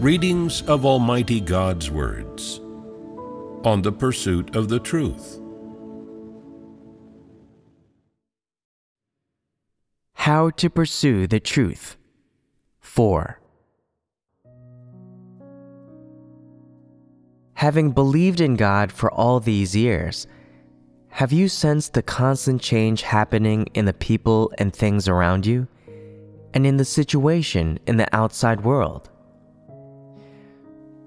Readings of Almighty God's words on the pursuit of the truth. How to pursue the truth. 4. Having believed in God for all these years, have you sensed the constant change happening in the people and things around you, and in the situation in the outside world?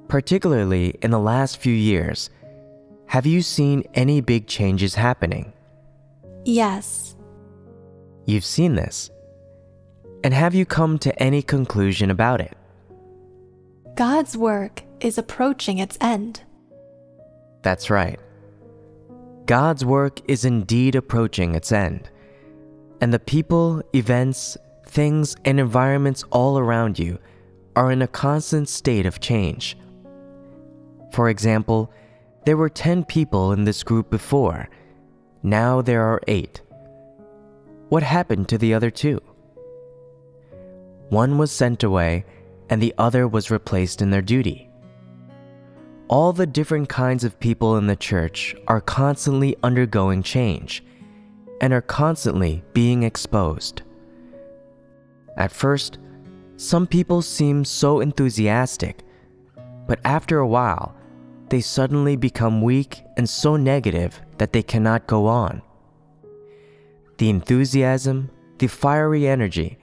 Particularly in the last few years, have you seen any big changes happening? Yes. You've seen this. And have you come to any conclusion about it? God's work is approaching its end. That's right. God's work is indeed approaching its end. And the people, events, things, and environments all around you are in a constant state of change. For example, there were 10 people in this group before. Now there are 8. What happened to the other two? One was sent away, and the other was replaced in their duty. All the different kinds of people in the church are constantly undergoing change and are constantly being exposed. At first, some people seem so enthusiastic, but after a while, they suddenly become weak and so negative that they cannot go on. The enthusiasm, the fiery energy,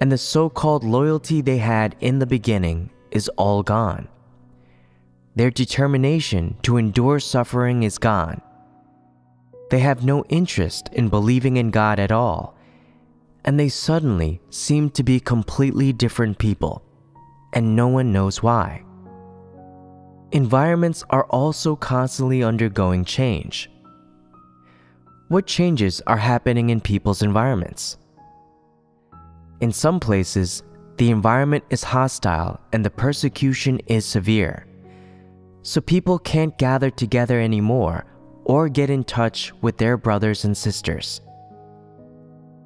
and the so called loyalty they had in the beginning is all gone. Their determination to endure suffering is gone. They have no interest in believing in God at all, and they suddenly seem to be completely different people, and no one knows why. Environments are also constantly undergoing change. What changes are happening in people's environments? In some places, the environment is hostile and the persecution is severe. So people can't gather together anymore or get in touch with their brothers and sisters.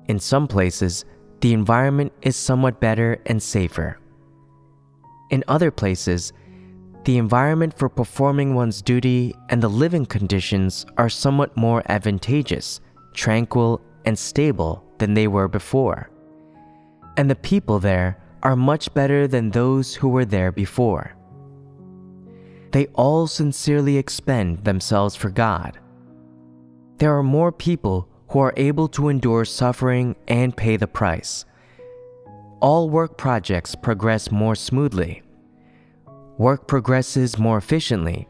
In some places, the environment is somewhat better and safer. In other places, the environment for performing one's duty and the living conditions are somewhat more advantageous, tranquil, and stable than they were before. And the people there are much better than those who were there before. They all sincerely expend themselves for God. There are more people who are able to endure suffering and pay the price. All work projects progress more smoothly work progresses more efficiently,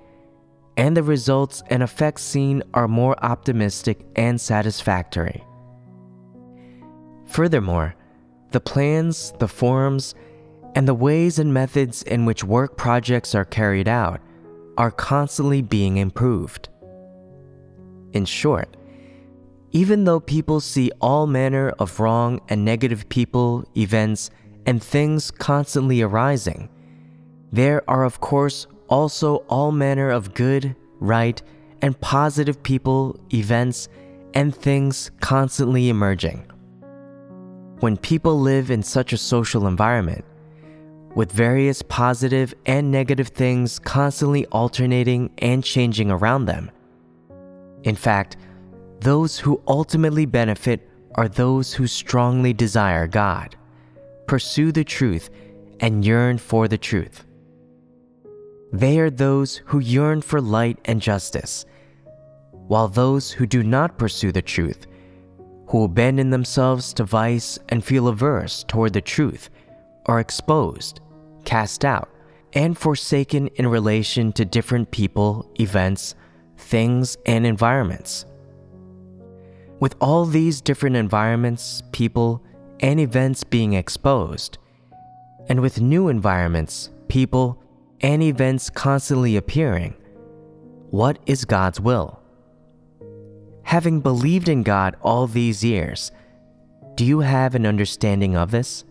and the results and effects seen are more optimistic and satisfactory. Furthermore, the plans, the forms, and the ways and methods in which work projects are carried out are constantly being improved. In short, even though people see all manner of wrong and negative people, events, and things constantly arising, there are, of course, also all manner of good, right, and positive people, events, and things constantly emerging. When people live in such a social environment, with various positive and negative things constantly alternating and changing around them, in fact, those who ultimately benefit are those who strongly desire God, pursue the truth, and yearn for the truth. They are those who yearn for light and justice, while those who do not pursue the truth, who abandon themselves to vice and feel averse toward the truth, are exposed, cast out, and forsaken in relation to different people, events, things, and environments. With all these different environments, people, and events being exposed, and with new environments, people, and events constantly appearing, what is God's will? Having believed in God all these years, do you have an understanding of this?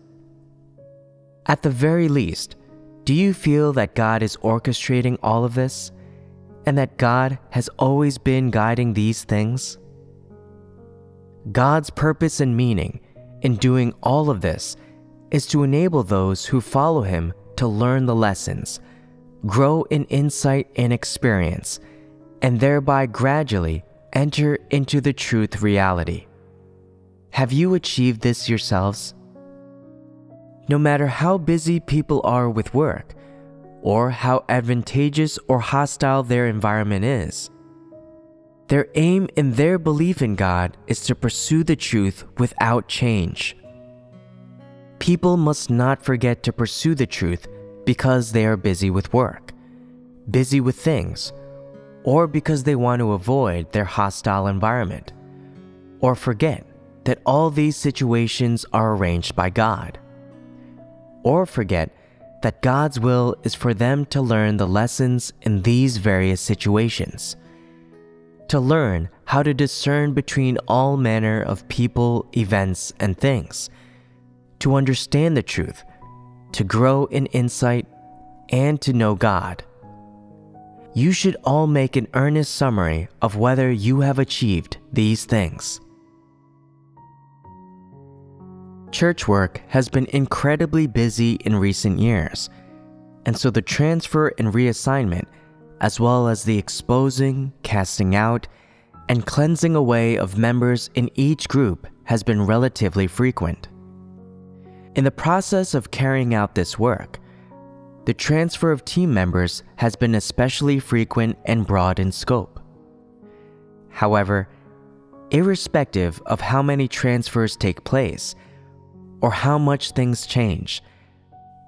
At the very least, do you feel that God is orchestrating all of this and that God has always been guiding these things? God's purpose and meaning in doing all of this is to enable those who follow Him to learn the lessons, grow in insight and experience, and thereby gradually enter into the truth reality. Have you achieved this yourselves? No matter how busy people are with work, or how advantageous or hostile their environment is, their aim in their belief in God is to pursue the truth without change. People must not forget to pursue the truth because they are busy with work, busy with things, or because they want to avoid their hostile environment, or forget that all these situations are arranged by God, or forget that God's will is for them to learn the lessons in these various situations, to learn how to discern between all manner of people, events, and things, to understand the truth, to grow in insight, and to know God you should all make an earnest summary of whether you have achieved these things. Church work has been incredibly busy in recent years, and so the transfer and reassignment, as well as the exposing, casting out, and cleansing away of members in each group has been relatively frequent. In the process of carrying out this work, the transfer of team members has been especially frequent and broad in scope. However, irrespective of how many transfers take place or how much things change,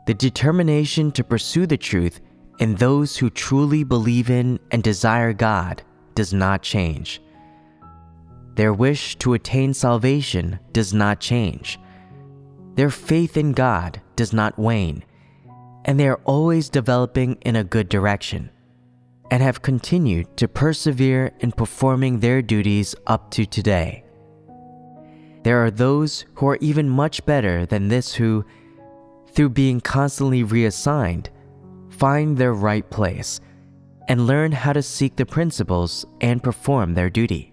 the determination to pursue the truth in those who truly believe in and desire God does not change. Their wish to attain salvation does not change. Their faith in God does not wane and they are always developing in a good direction and have continued to persevere in performing their duties up to today. There are those who are even much better than this who, through being constantly reassigned, find their right place and learn how to seek the principles and perform their duty.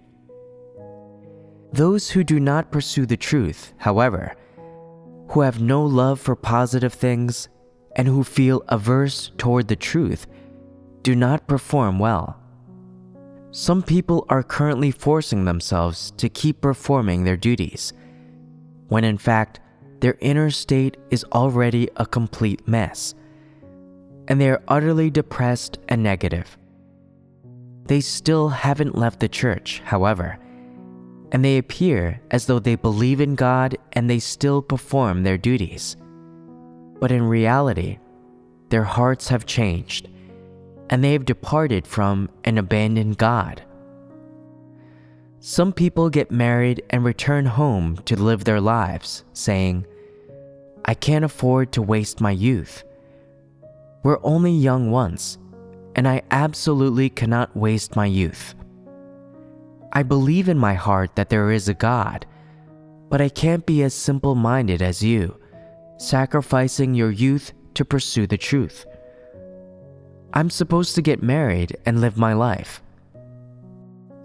Those who do not pursue the truth, however, who have no love for positive things and who feel averse toward the truth do not perform well. Some people are currently forcing themselves to keep performing their duties, when in fact, their inner state is already a complete mess, and they are utterly depressed and negative. They still haven't left the church, however, and they appear as though they believe in God and they still perform their duties. But in reality, their hearts have changed, and they have departed from and abandoned God. Some people get married and return home to live their lives, saying, I can't afford to waste my youth. We're only young once, and I absolutely cannot waste my youth. I believe in my heart that there is a God, but I can't be as simple minded as you sacrificing your youth to pursue the truth. I'm supposed to get married and live my life.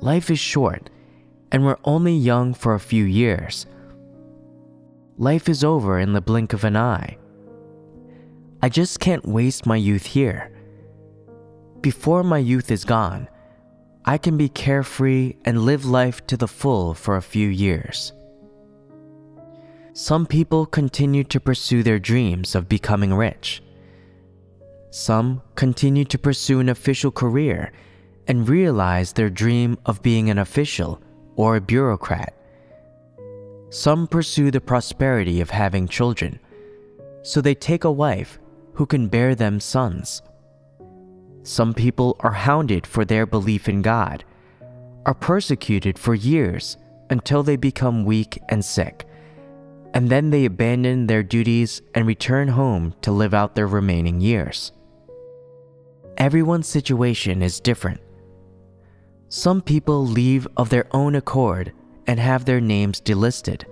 Life is short, and we're only young for a few years. Life is over in the blink of an eye. I just can't waste my youth here. Before my youth is gone, I can be carefree and live life to the full for a few years. Some people continue to pursue their dreams of becoming rich. Some continue to pursue an official career and realize their dream of being an official or a bureaucrat. Some pursue the prosperity of having children, so they take a wife who can bear them sons. Some people are hounded for their belief in God, are persecuted for years until they become weak and sick and then they abandon their duties and return home to live out their remaining years. Everyone's situation is different. Some people leave of their own accord and have their names delisted.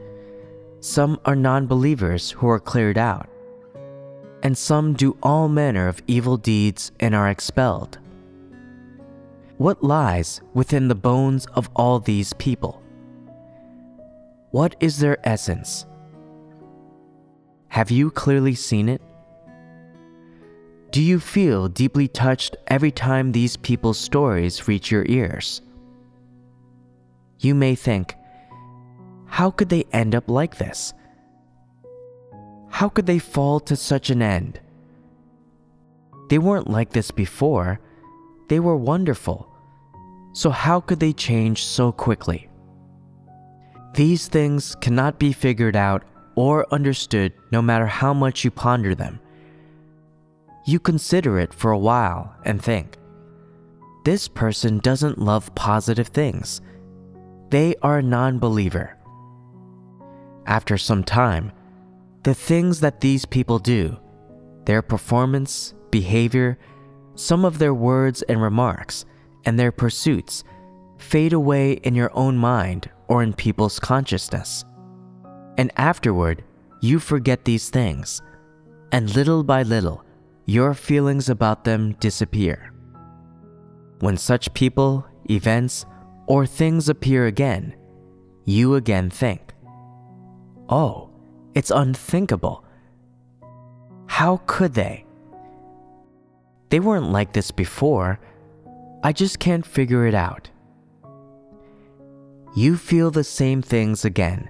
Some are non believers who are cleared out. And some do all manner of evil deeds and are expelled. What lies within the bones of all these people? What is their essence? Have you clearly seen it? do you feel deeply touched every time these people's stories reach your ears? You may think, how could they end up like this? How could they fall to such an end? They weren't like this before. They were wonderful. So, how could they change so quickly? These things cannot be figured out or understood no matter how much you ponder them. You consider it for a while and think, this person doesn't love positive things. They are a non believer. After some time, the things that these people do, their performance, behavior, some of their words and remarks, and their pursuits fade away in your own mind or in people's consciousness. And afterward, you forget these things, and little by little, your feelings about them disappear. When such people, events, or things appear again, you again think, Oh, it's unthinkable. How could they? They weren't like this before. I just can't figure it out. You feel the same things again,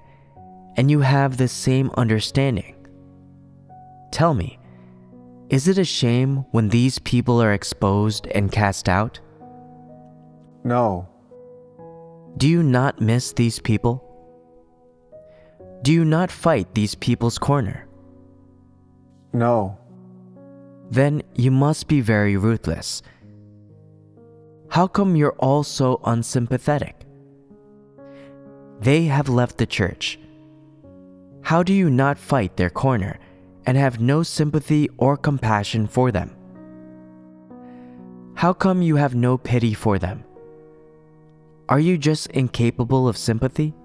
and you have the same understanding. Tell me, is it a shame when these people are exposed and cast out? No. Do you not miss these people? Do you not fight these people's corner? No. Then you must be very ruthless. How come you're all so unsympathetic? They have left the church. How do you not fight their corner and have no sympathy or compassion for them? How come you have no pity for them? Are you just incapable of sympathy?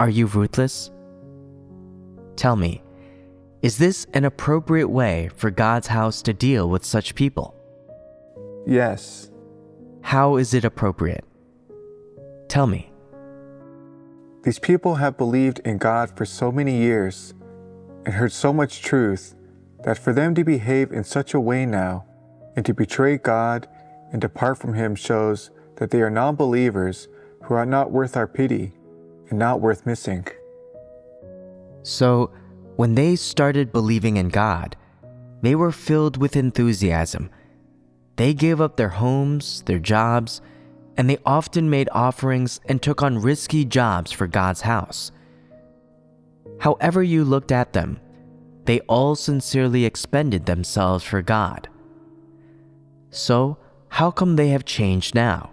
Are you ruthless? Tell me, is this an appropriate way for God's house to deal with such people? Yes. How is it appropriate? Tell me. These people have believed in God for so many years and heard so much truth that for them to behave in such a way now and to betray God and depart from Him shows that they are non believers who are not worth our pity and not worth missing. So, when they started believing in God, they were filled with enthusiasm. They gave up their homes, their jobs, and they often made offerings and took on risky jobs for God's house. However, you looked at them, they all sincerely expended themselves for God. So, how come they have changed now?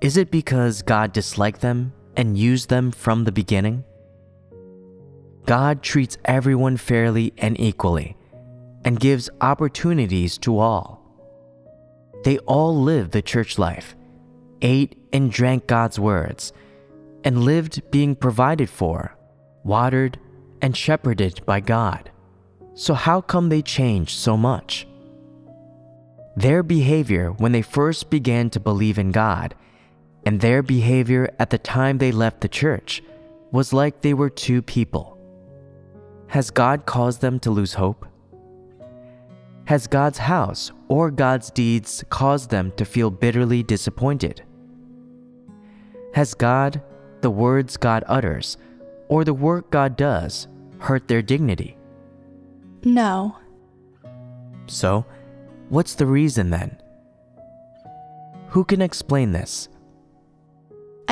Is it because God disliked them and used them from the beginning? God treats everyone fairly and equally and gives opportunities to all. They all lived the church life, ate and drank God's words, and lived being provided for, watered, and shepherded by God. So, how come they changed so much? Their behavior when they first began to believe in God and their behavior at the time they left the church was like they were two people. Has God caused them to lose hope? Has God's house or God's deeds caused them to feel bitterly disappointed? Has God, the words God utters, or the work God does hurt their dignity? No. So, what's the reason then? Who can explain this?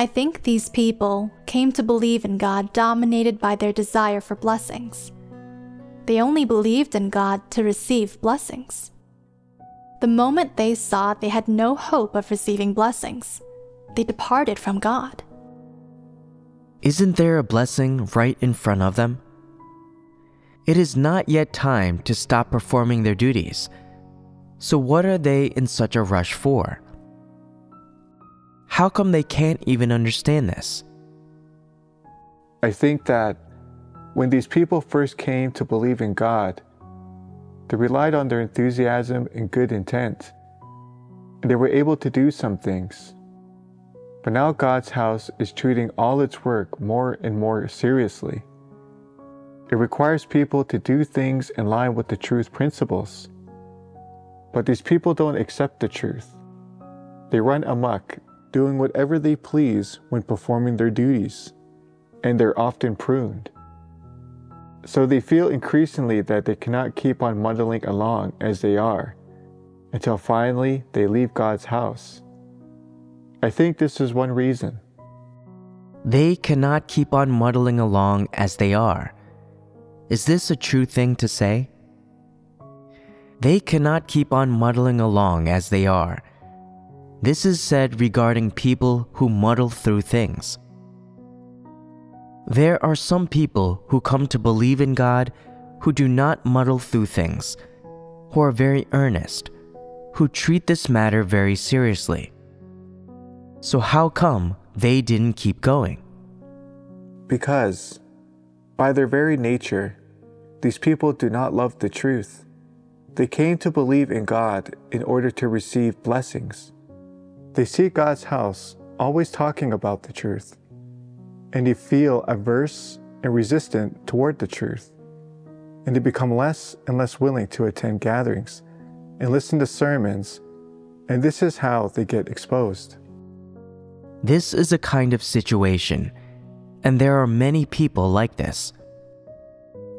I think these people came to believe in God dominated by their desire for blessings. They only believed in God to receive blessings. The moment they saw they had no hope of receiving blessings, they departed from God. Isn't there a blessing right in front of them? It is not yet time to stop performing their duties. So, what are they in such a rush for? How come they can't even understand this? I think that when these people first came to believe in God, they relied on their enthusiasm and good intent, and they were able to do some things. But now God's house is treating all its work more and more seriously. It requires people to do things in line with the truth principles. But these people don't accept the truth. They run amok, doing whatever they please when performing their duties, and they're often pruned. So they feel increasingly that they cannot keep on muddling along as they are until finally they leave God's house. I think this is one reason. They cannot keep on muddling along as they are. Is this a true thing to say? They cannot keep on muddling along as they are. This is said regarding people who muddle through things. There are some people who come to believe in God who do not muddle through things, who are very earnest, who treat this matter very seriously. So, how come they didn't keep going? Because, by their very nature, these people do not love the truth. They came to believe in God in order to receive blessings. They see God's house always talking about the truth and they feel averse and resistant toward the truth. And they become less and less willing to attend gatherings and listen to sermons, and this is how they get exposed. This is a kind of situation, and there are many people like this.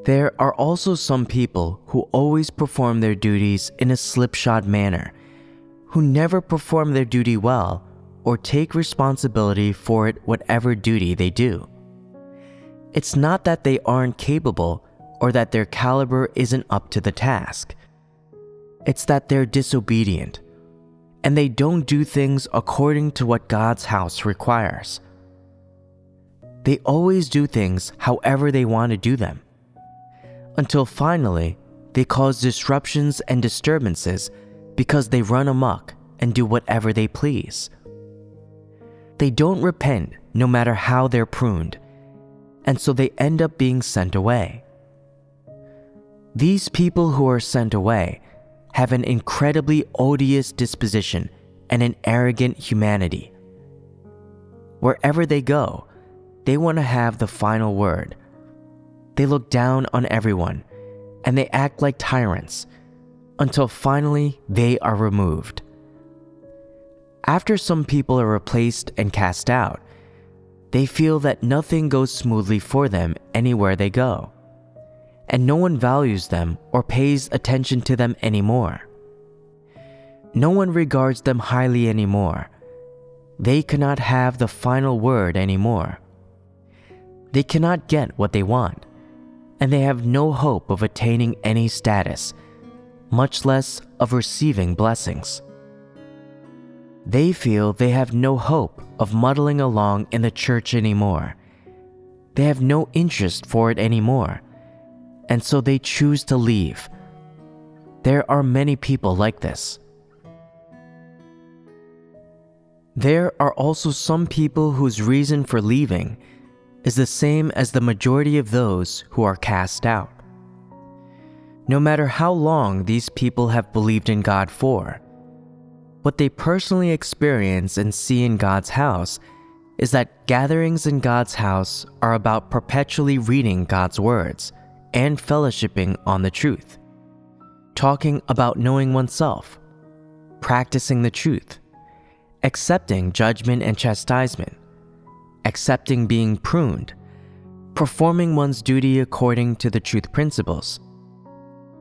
There are also some people who always perform their duties in a slipshod manner, who never perform their duty well or take responsibility for it whatever duty they do. It's not that they aren't capable or that their caliber isn't up to the task. It's that they're disobedient and they don't do things according to what God's house requires. They always do things however they want to do them. Until finally, they cause disruptions and disturbances because they run amok and do whatever they please. They don't repent no matter how they're pruned, and so they end up being sent away. These people who are sent away have an incredibly odious disposition and an arrogant humanity. Wherever they go, they want to have the final word. They look down on everyone and they act like tyrants until finally they are removed. After some people are replaced and cast out, they feel that nothing goes smoothly for them anywhere they go, and no one values them or pays attention to them anymore. No one regards them highly anymore. They cannot have the final word anymore. They cannot get what they want, and they have no hope of attaining any status, much less of receiving blessings. They feel they have no hope of muddling along in the church anymore. They have no interest for it anymore, and so they choose to leave. There are many people like this. There are also some people whose reason for leaving is the same as the majority of those who are cast out. No matter how long these people have believed in God for, what they personally experience and see in God's house is that gatherings in God's house are about perpetually reading God's words and fellowshipping on the truth, talking about knowing oneself, practicing the truth, accepting judgment and chastisement, accepting being pruned, performing one's duty according to the truth principles,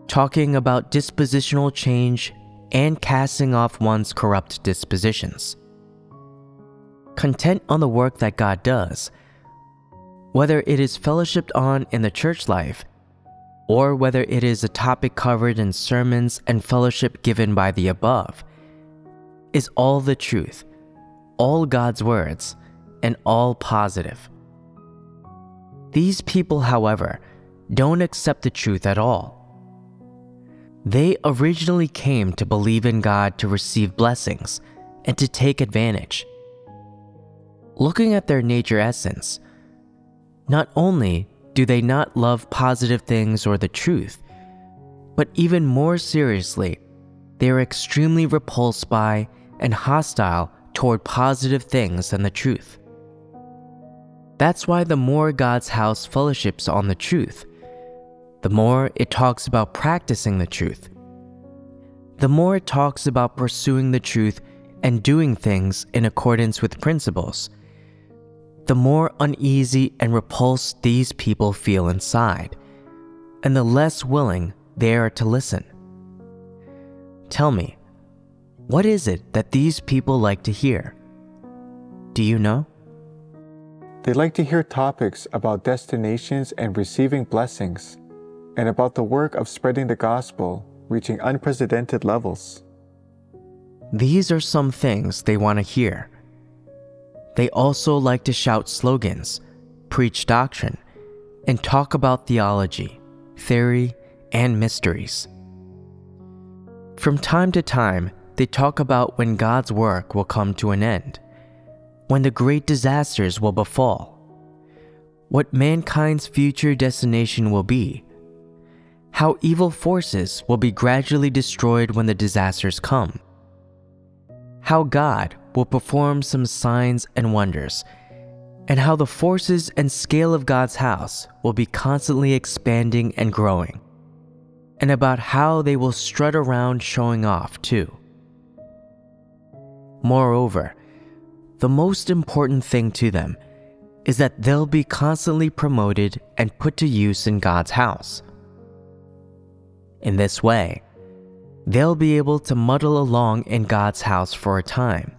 talking about dispositional change and casting off one's corrupt dispositions. Content on the work that God does, whether it is fellowshipped on in the church life, or whether it is a topic covered in sermons and fellowship given by the above, is all the truth, all God's words, and all positive. These people, however, don't accept the truth at all they originally came to believe in God to receive blessings and to take advantage. Looking at their nature essence, not only do they not love positive things or the truth, but even more seriously, they are extremely repulsed by and hostile toward positive things and the truth. That's why the more God's house fellowships on the truth, the more it talks about practicing the truth. The more it talks about pursuing the truth and doing things in accordance with principles, the more uneasy and repulsed these people feel inside, and the less willing they are to listen. Tell me, what is it that these people like to hear? Do you know? They like to hear topics about destinations and receiving blessings, and about the work of spreading the gospel reaching unprecedented levels. These are some things they want to hear. They also like to shout slogans, preach doctrine, and talk about theology, theory, and mysteries. From time to time, they talk about when God's work will come to an end, when the great disasters will befall, what mankind's future destination will be, how evil forces will be gradually destroyed when the disasters come, how God will perform some signs and wonders, and how the forces and scale of God's house will be constantly expanding and growing, and about how they will strut around showing off too. Moreover, the most important thing to them is that they'll be constantly promoted and put to use in God's house. In this way, they'll be able to muddle along in God's house for a time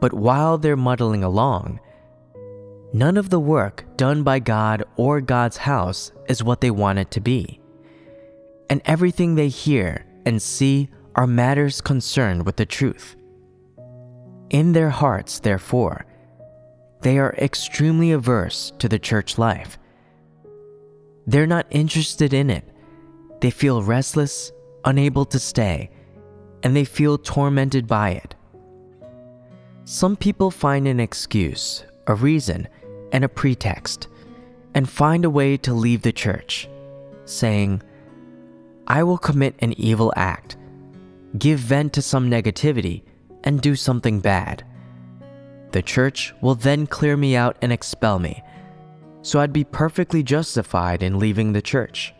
but while they're muddling along, none of the work done by God or God's house is what they want it to be. And everything they hear and see are matters concerned with the truth. In their hearts, therefore, they are extremely averse to the church life. They're not interested in it. They feel restless, unable to stay, and they feel tormented by it. Some people find an excuse, a reason, and a pretext, and find a way to leave the church, saying, I will commit an evil act, give vent to some negativity, and do something bad. The church will then clear me out and expel me, so I'd be perfectly justified in leaving the church.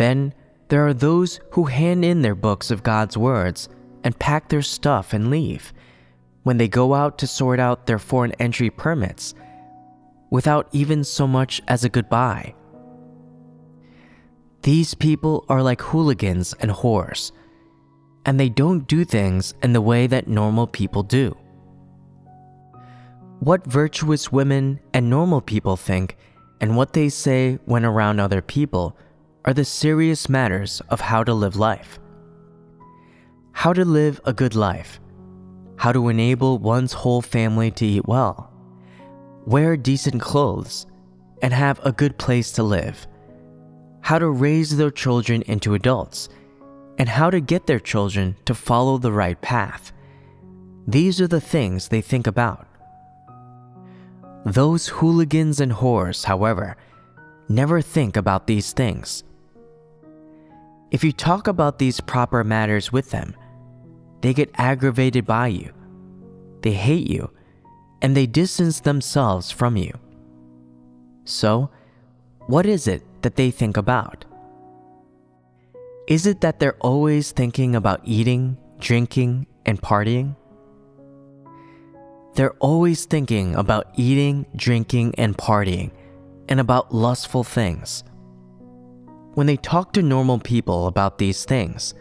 Then there are those who hand in their books of God's words and pack their stuff and leave when they go out to sort out their foreign entry permits without even so much as a goodbye. These people are like hooligans and whores, and they don't do things in the way that normal people do. What virtuous women and normal people think and what they say when around other people are the serious matters of how to live life. How to live a good life how to enable one's whole family to eat well, wear decent clothes, and have a good place to live, how to raise their children into adults, and how to get their children to follow the right path. These are the things they think about. Those hooligans and whores, however, never think about these things. If you talk about these proper matters with them, they get aggravated by you, they hate you, and they distance themselves from you. So, what is it that they think about? Is it that they're always thinking about eating, drinking, and partying? They're always thinking about eating, drinking, and partying, and about lustful things. When they talk to normal people about these things,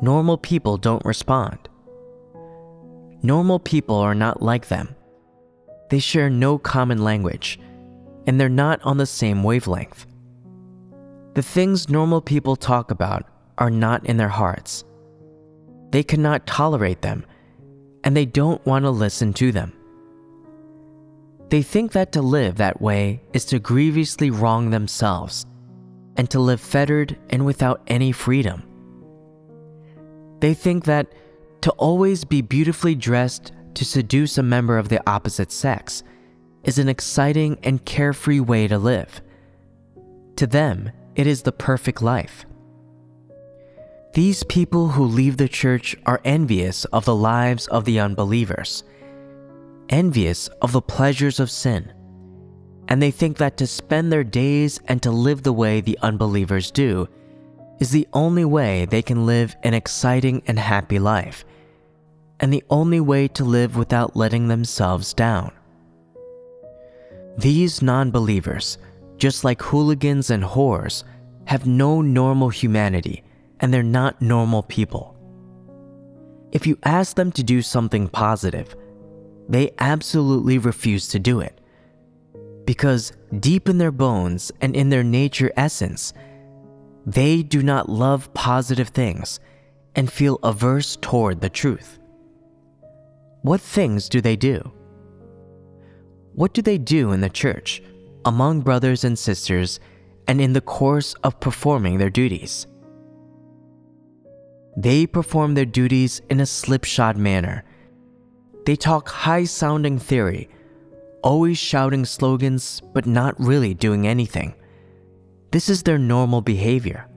normal people don't respond. Normal people are not like them. They share no common language, and they're not on the same wavelength. The things normal people talk about are not in their hearts. They cannot tolerate them, and they don't want to listen to them. They think that to live that way is to grievously wrong themselves and to live fettered and without any freedom. They think that to always be beautifully dressed to seduce a member of the opposite sex is an exciting and carefree way to live. To them, it is the perfect life. These people who leave the church are envious of the lives of the unbelievers, envious of the pleasures of sin, and they think that to spend their days and to live the way the unbelievers do is the only way they can live an exciting and happy life, and the only way to live without letting themselves down. These non believers, just like hooligans and whores, have no normal humanity and they're not normal people. If you ask them to do something positive, they absolutely refuse to do it. Because deep in their bones and in their nature essence, they do not love positive things and feel averse toward the truth. What things do they do? What do they do in the church, among brothers and sisters, and in the course of performing their duties? They perform their duties in a slipshod manner. They talk high sounding theory, always shouting slogans but not really doing anything. This is their normal behavior.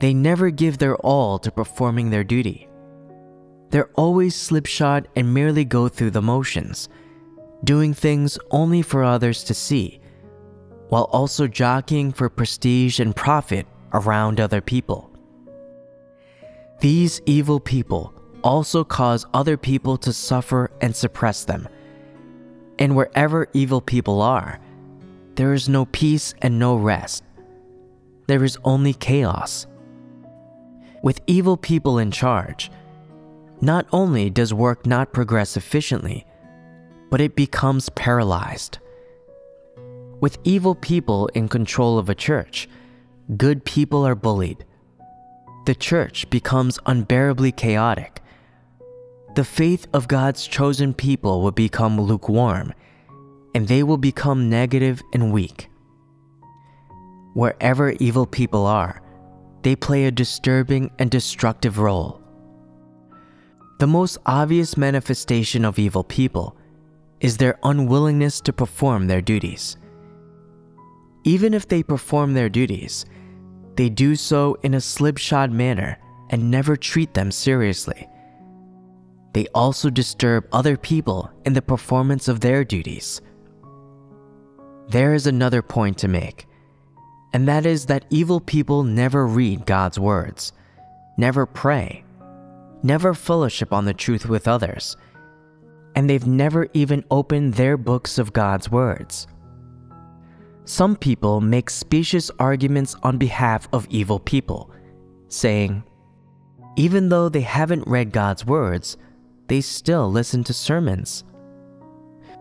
They never give their all to performing their duty. They're always slipshod and merely go through the motions, doing things only for others to see, while also jockeying for prestige and profit around other people. These evil people also cause other people to suffer and suppress them. And wherever evil people are, there is no peace and no rest. There is only chaos. With evil people in charge, not only does work not progress efficiently, but it becomes paralyzed. With evil people in control of a church, good people are bullied, the church becomes unbearably chaotic. The faith of God's chosen people will become lukewarm, and they will become negative and weak. Wherever evil people are, they play a disturbing and destructive role. The most obvious manifestation of evil people is their unwillingness to perform their duties. Even if they perform their duties, they do so in a slipshod manner and never treat them seriously. They also disturb other people in the performance of their duties. There is another point to make, and that is that evil people never read God's words, never pray, never fellowship on the truth with others, and they've never even opened their books of God's words. Some people make specious arguments on behalf of evil people, saying, even though they haven't read God's words, they still listen to sermons.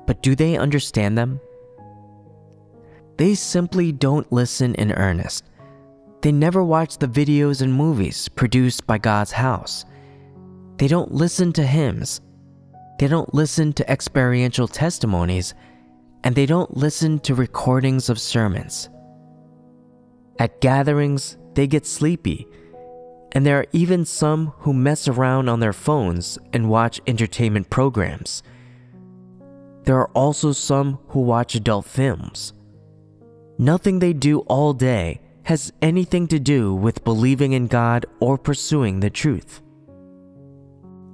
But do they understand them? They simply don't listen in earnest. They never watch the videos and movies produced by God's house. They don't listen to hymns. They don't listen to experiential testimonies and they don't listen to recordings of sermons. At gatherings, they get sleepy, and there are even some who mess around on their phones and watch entertainment programs. There are also some who watch adult films. Nothing they do all day has anything to do with believing in God or pursuing the truth.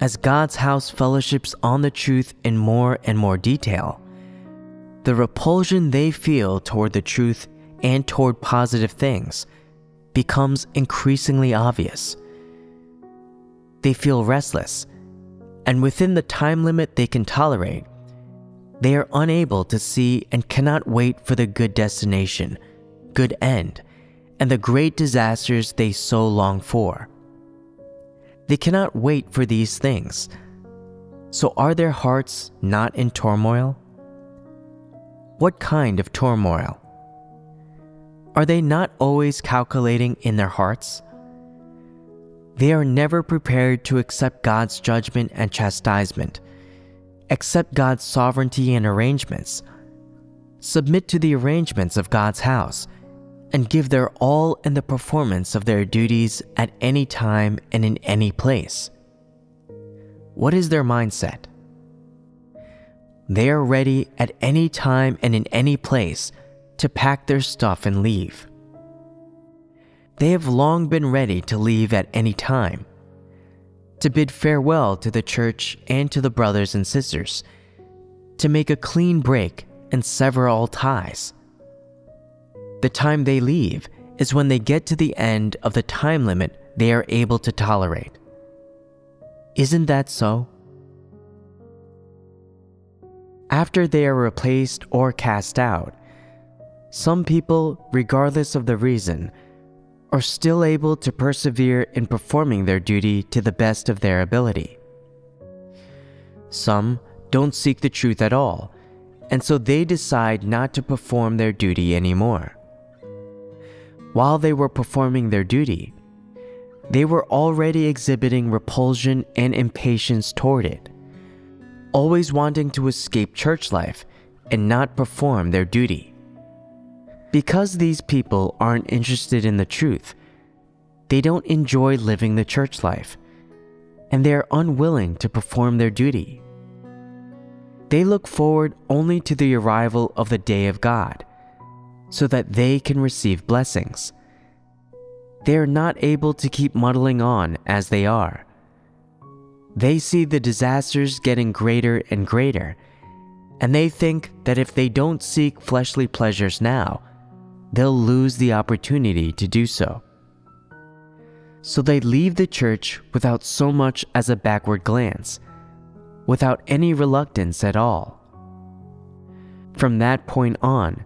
As God's house fellowships on the truth in more and more detail, the repulsion they feel toward the truth and toward positive things becomes increasingly obvious. They feel restless, and within the time limit they can tolerate, they are unable to see and cannot wait for the good destination, good end, and the great disasters they so long for. They cannot wait for these things. So are their hearts not in turmoil? What kind of turmoil? Are they not always calculating in their hearts? They are never prepared to accept God's judgment and chastisement, accept God's sovereignty and arrangements, submit to the arrangements of God's house, and give their all in the performance of their duties at any time and in any place. What is their mindset? They are ready at any time and in any place to pack their stuff and leave. They have long been ready to leave at any time, to bid farewell to the church and to the brothers and sisters, to make a clean break and sever all ties. The time they leave is when they get to the end of the time limit they are able to tolerate. Isn't that so? After they are replaced or cast out, some people, regardless of the reason, are still able to persevere in performing their duty to the best of their ability. Some don't seek the truth at all, and so they decide not to perform their duty anymore. While they were performing their duty, they were already exhibiting repulsion and impatience toward it, always wanting to escape church life and not perform their duty. Because these people aren't interested in the truth, they don't enjoy living the church life, and they are unwilling to perform their duty. They look forward only to the arrival of the day of God, so that they can receive blessings. They are not able to keep muddling on as they are. They see the disasters getting greater and greater, and they think that if they don't seek fleshly pleasures now, they'll lose the opportunity to do so. So they leave the church without so much as a backward glance, without any reluctance at all. From that point on,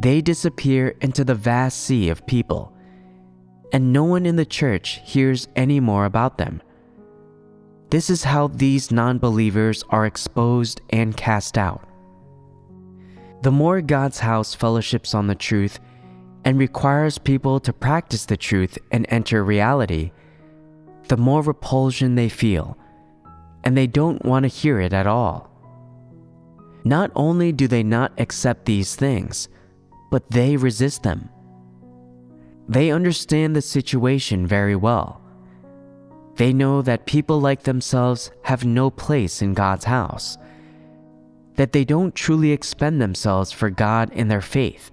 they disappear into the vast sea of people, and no one in the church hears any more about them. This is how these non believers are exposed and cast out. The more God's house fellowships on the truth and requires people to practice the truth and enter reality, the more repulsion they feel, and they don't want to hear it at all. Not only do they not accept these things, but they resist them. They understand the situation very well. They know that people like themselves have no place in God's house that they don't truly expend themselves for God in their faith,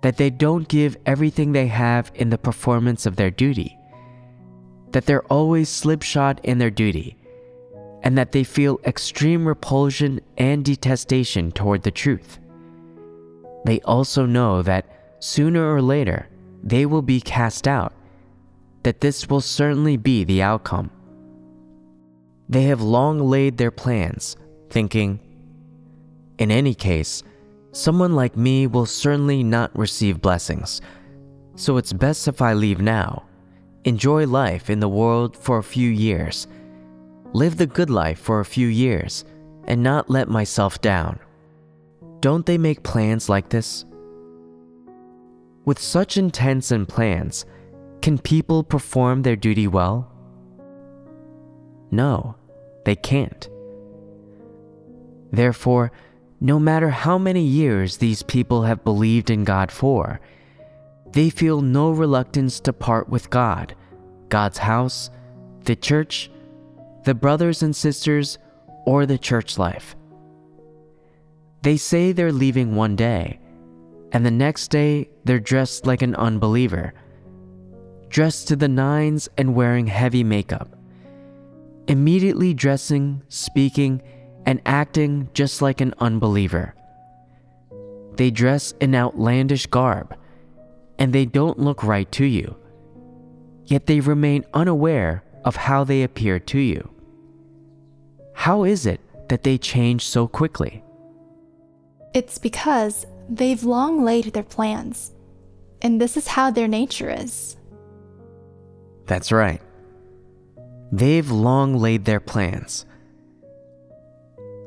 that they don't give everything they have in the performance of their duty, that they're always slipshod in their duty, and that they feel extreme repulsion and detestation toward the truth. They also know that sooner or later they will be cast out, that this will certainly be the outcome. They have long laid their plans, thinking, in any case, someone like me will certainly not receive blessings, so it's best if I leave now, enjoy life in the world for a few years, live the good life for a few years, and not let myself down. Don't they make plans like this? With such intents and plans, can people perform their duty well? No, they can't. Therefore, no matter how many years these people have believed in God for, they feel no reluctance to part with God, God's house, the church, the brothers and sisters, or the church life. They say they're leaving one day, and the next day they're dressed like an unbeliever, dressed to the nines and wearing heavy makeup. Immediately dressing, speaking, and acting just like an unbeliever. They dress in outlandish garb, and they don't look right to you, yet they remain unaware of how they appear to you. How is it that they change so quickly? It's because they've long laid their plans, and this is how their nature is. That's right. They've long laid their plans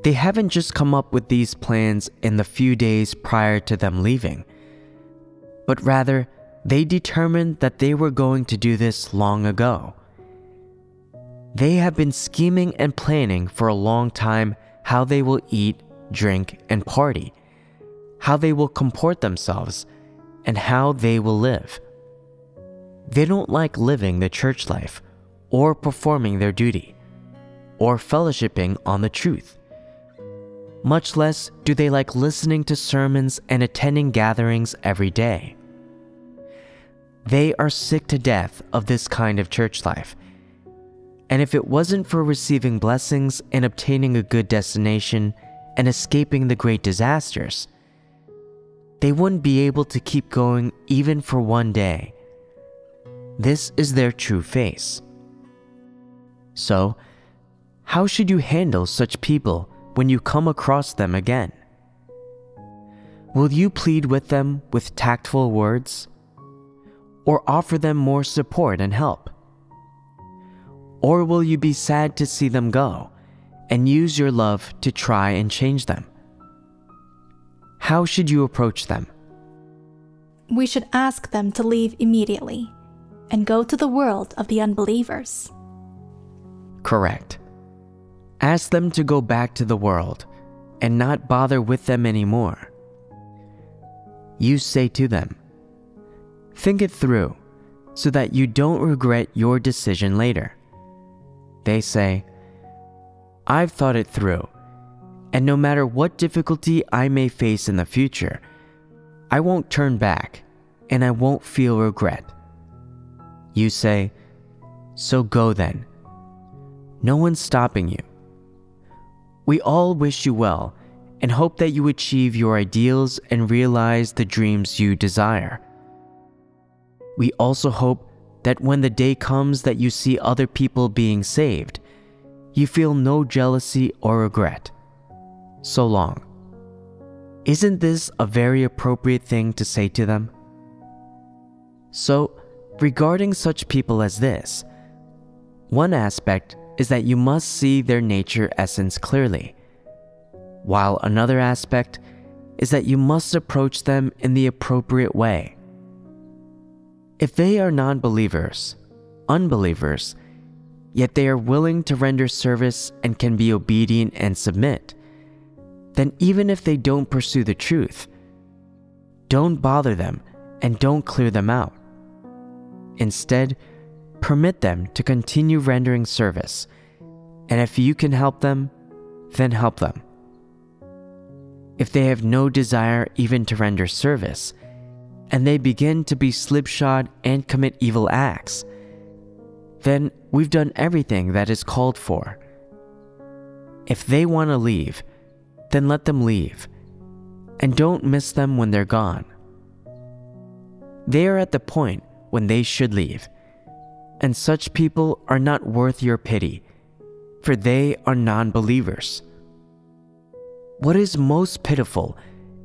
they haven't just come up with these plans in the few days prior to them leaving, but rather they determined that they were going to do this long ago. They have been scheming and planning for a long time how they will eat, drink, and party, how they will comport themselves, and how they will live. They don't like living the church life, or performing their duty, or fellowshipping on the truth much less do they like listening to sermons and attending gatherings every day. They are sick to death of this kind of church life. And if it wasn't for receiving blessings and obtaining a good destination and escaping the great disasters, they wouldn't be able to keep going even for one day. This is their true face. So, how should you handle such people when you come across them again? Will you plead with them with tactful words? Or offer them more support and help? Or will you be sad to see them go and use your love to try and change them? How should you approach them? We should ask them to leave immediately and go to the world of the unbelievers. Correct. Ask them to go back to the world and not bother with them anymore. You say to them, Think it through so that you don't regret your decision later. They say, I've thought it through, and no matter what difficulty I may face in the future, I won't turn back and I won't feel regret. You say, So go then. No one's stopping you. We all wish you well and hope that you achieve your ideals and realize the dreams you desire. We also hope that when the day comes that you see other people being saved, you feel no jealousy or regret. So long. Isn't this a very appropriate thing to say to them? So, regarding such people as this, one aspect is that you must see their nature essence clearly, while another aspect is that you must approach them in the appropriate way. If they are non believers, unbelievers, yet they are willing to render service and can be obedient and submit, then even if they don't pursue the truth, don't bother them and don't clear them out. Instead, permit them to continue rendering service, and if you can help them, then help them. If they have no desire even to render service, and they begin to be slipshod and commit evil acts, then we've done everything that is called for. If they want to leave, then let them leave, and don't miss them when they're gone. They are at the point when they should leave, and such people are not worth your pity, for they are non believers. What is most pitiful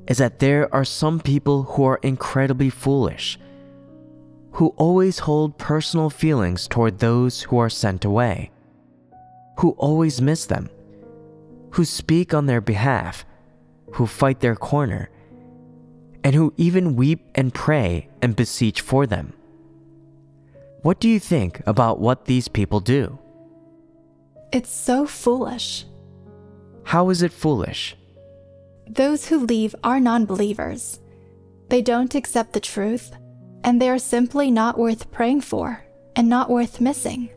is that there are some people who are incredibly foolish, who always hold personal feelings toward those who are sent away, who always miss them, who speak on their behalf, who fight their corner, and who even weep and pray and beseech for them. What do you think about what these people do? It's so foolish. How is it foolish? Those who leave are non believers. They don't accept the truth, and they are simply not worth praying for and not worth missing.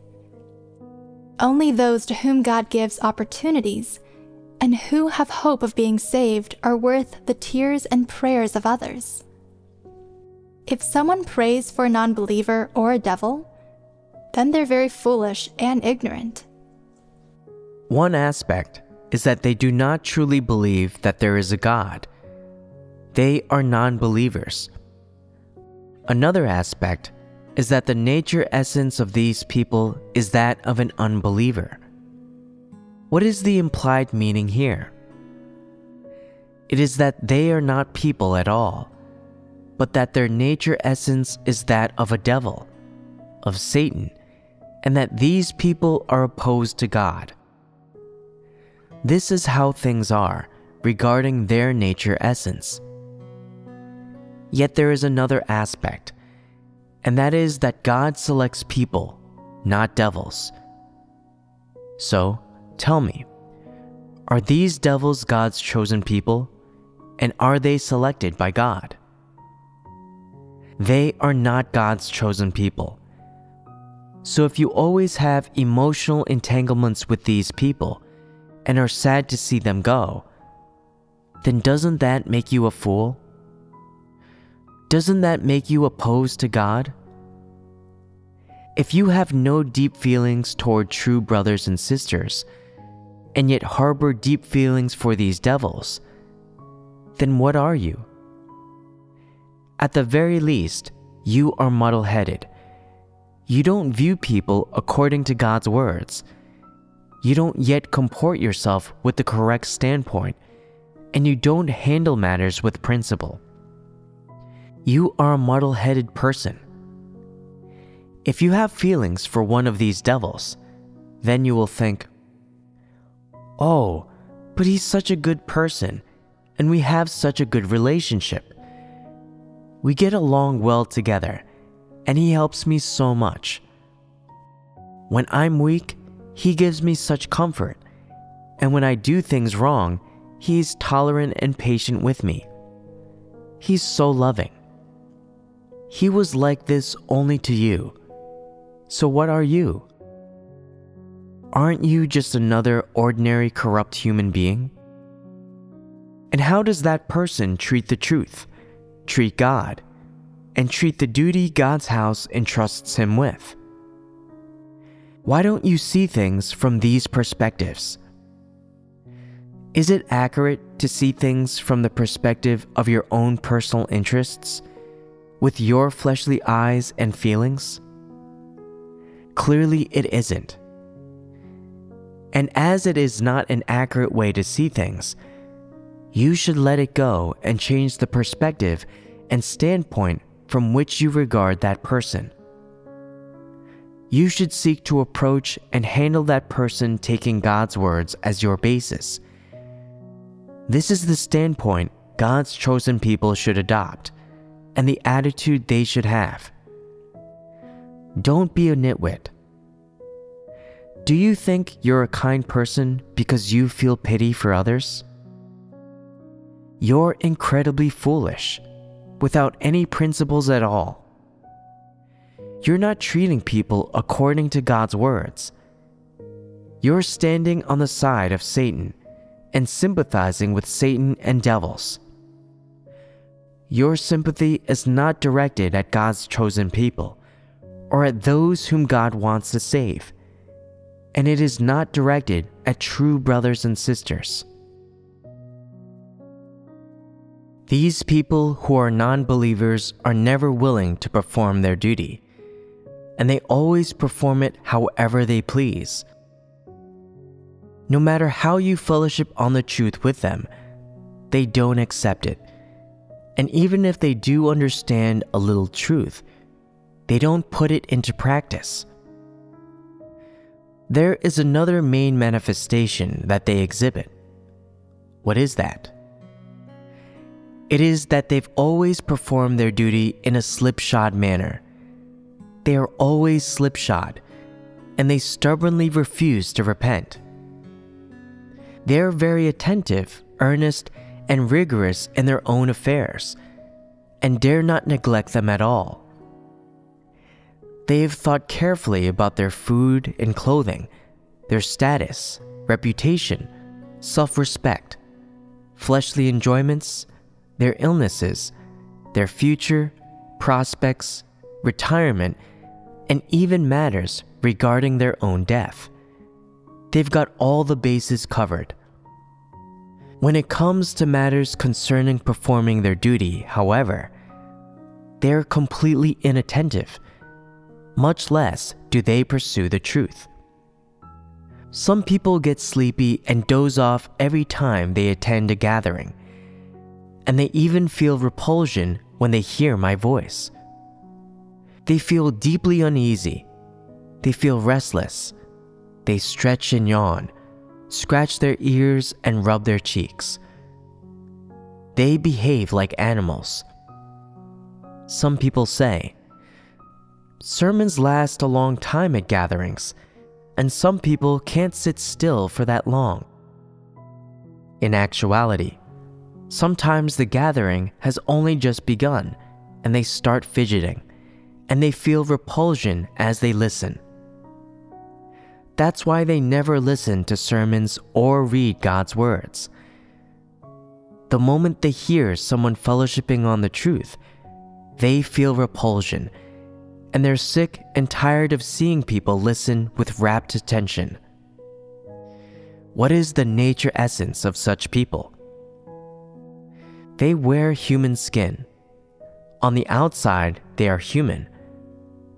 Only those to whom God gives opportunities and who have hope of being saved are worth the tears and prayers of others. If someone prays for a non believer or a devil, then they're very foolish and ignorant. One aspect is that they do not truly believe that there is a God. They are non believers. Another aspect is that the nature essence of these people is that of an unbeliever. What is the implied meaning here? It is that they are not people at all, but that their nature essence is that of a devil, of Satan, and that these people are opposed to God. This is how things are regarding their nature essence. Yet there is another aspect, and that is that God selects people, not devils. So, tell me, are these devils God's chosen people, and are they selected by God? They are not God's chosen people. So if you always have emotional entanglements with these people, and are sad to see them go, then doesn't that make you a fool? Doesn't that make you opposed to God? If you have no deep feelings toward true brothers and sisters, and yet harbor deep feelings for these devils, then what are you? At the very least, you are muddle headed. You don't view people according to God's words. You don't yet comport yourself with the correct standpoint, and you don't handle matters with principle. You are a muddle headed person. If you have feelings for one of these devils, then you will think, Oh, but he's such a good person, and we have such a good relationship. We get along well together, and he helps me so much. When I'm weak, he gives me such comfort, and when I do things wrong, he's tolerant and patient with me. He's so loving. He was like this only to you. So, what are you? Aren't you just another ordinary corrupt human being? And how does that person treat the truth? Treat God, and treat the duty God's house entrusts him with? Why don't you see things from these perspectives? Is it accurate to see things from the perspective of your own personal interests, with your fleshly eyes and feelings? Clearly, it isn't. And as it is not an accurate way to see things, you should let it go and change the perspective and standpoint from which you regard that person. You should seek to approach and handle that person taking God's words as your basis. This is the standpoint God's chosen people should adopt and the attitude they should have. Don't be a nitwit. Do you think you're a kind person because you feel pity for others? You're incredibly foolish, without any principles at all. You're not treating people according to God's words. You're standing on the side of Satan and sympathizing with Satan and devils. Your sympathy is not directed at God's chosen people or at those whom God wants to save, and it is not directed at true brothers and sisters. These people who are non believers are never willing to perform their duty, and they always perform it however they please. No matter how you fellowship on the truth with them, they don't accept it. And even if they do understand a little truth, they don't put it into practice. There is another main manifestation that they exhibit. What is that? It is that they've always performed their duty in a slipshod manner. They are always slipshod, and they stubbornly refuse to repent. They are very attentive, earnest, and rigorous in their own affairs, and dare not neglect them at all. They have thought carefully about their food and clothing, their status, reputation, self respect, fleshly enjoyments, their illnesses, their future, prospects, retirement, and even matters regarding their own death. They've got all the bases covered. When it comes to matters concerning performing their duty, however, they are completely inattentive, much less do they pursue the truth. Some people get sleepy and doze off every time they attend a gathering and they even feel repulsion when they hear my voice. They feel deeply uneasy. They feel restless. They stretch and yawn, scratch their ears, and rub their cheeks. They behave like animals. Some people say, Sermons last a long time at gatherings, and some people can't sit still for that long. In actuality, Sometimes the gathering has only just begun and they start fidgeting, and they feel repulsion as they listen. That's why they never listen to sermons or read God's words. The moment they hear someone fellowshipping on the truth, they feel repulsion, and they're sick and tired of seeing people listen with rapt attention. what is the nature essence of such people? They wear human skin. On the outside, they are human.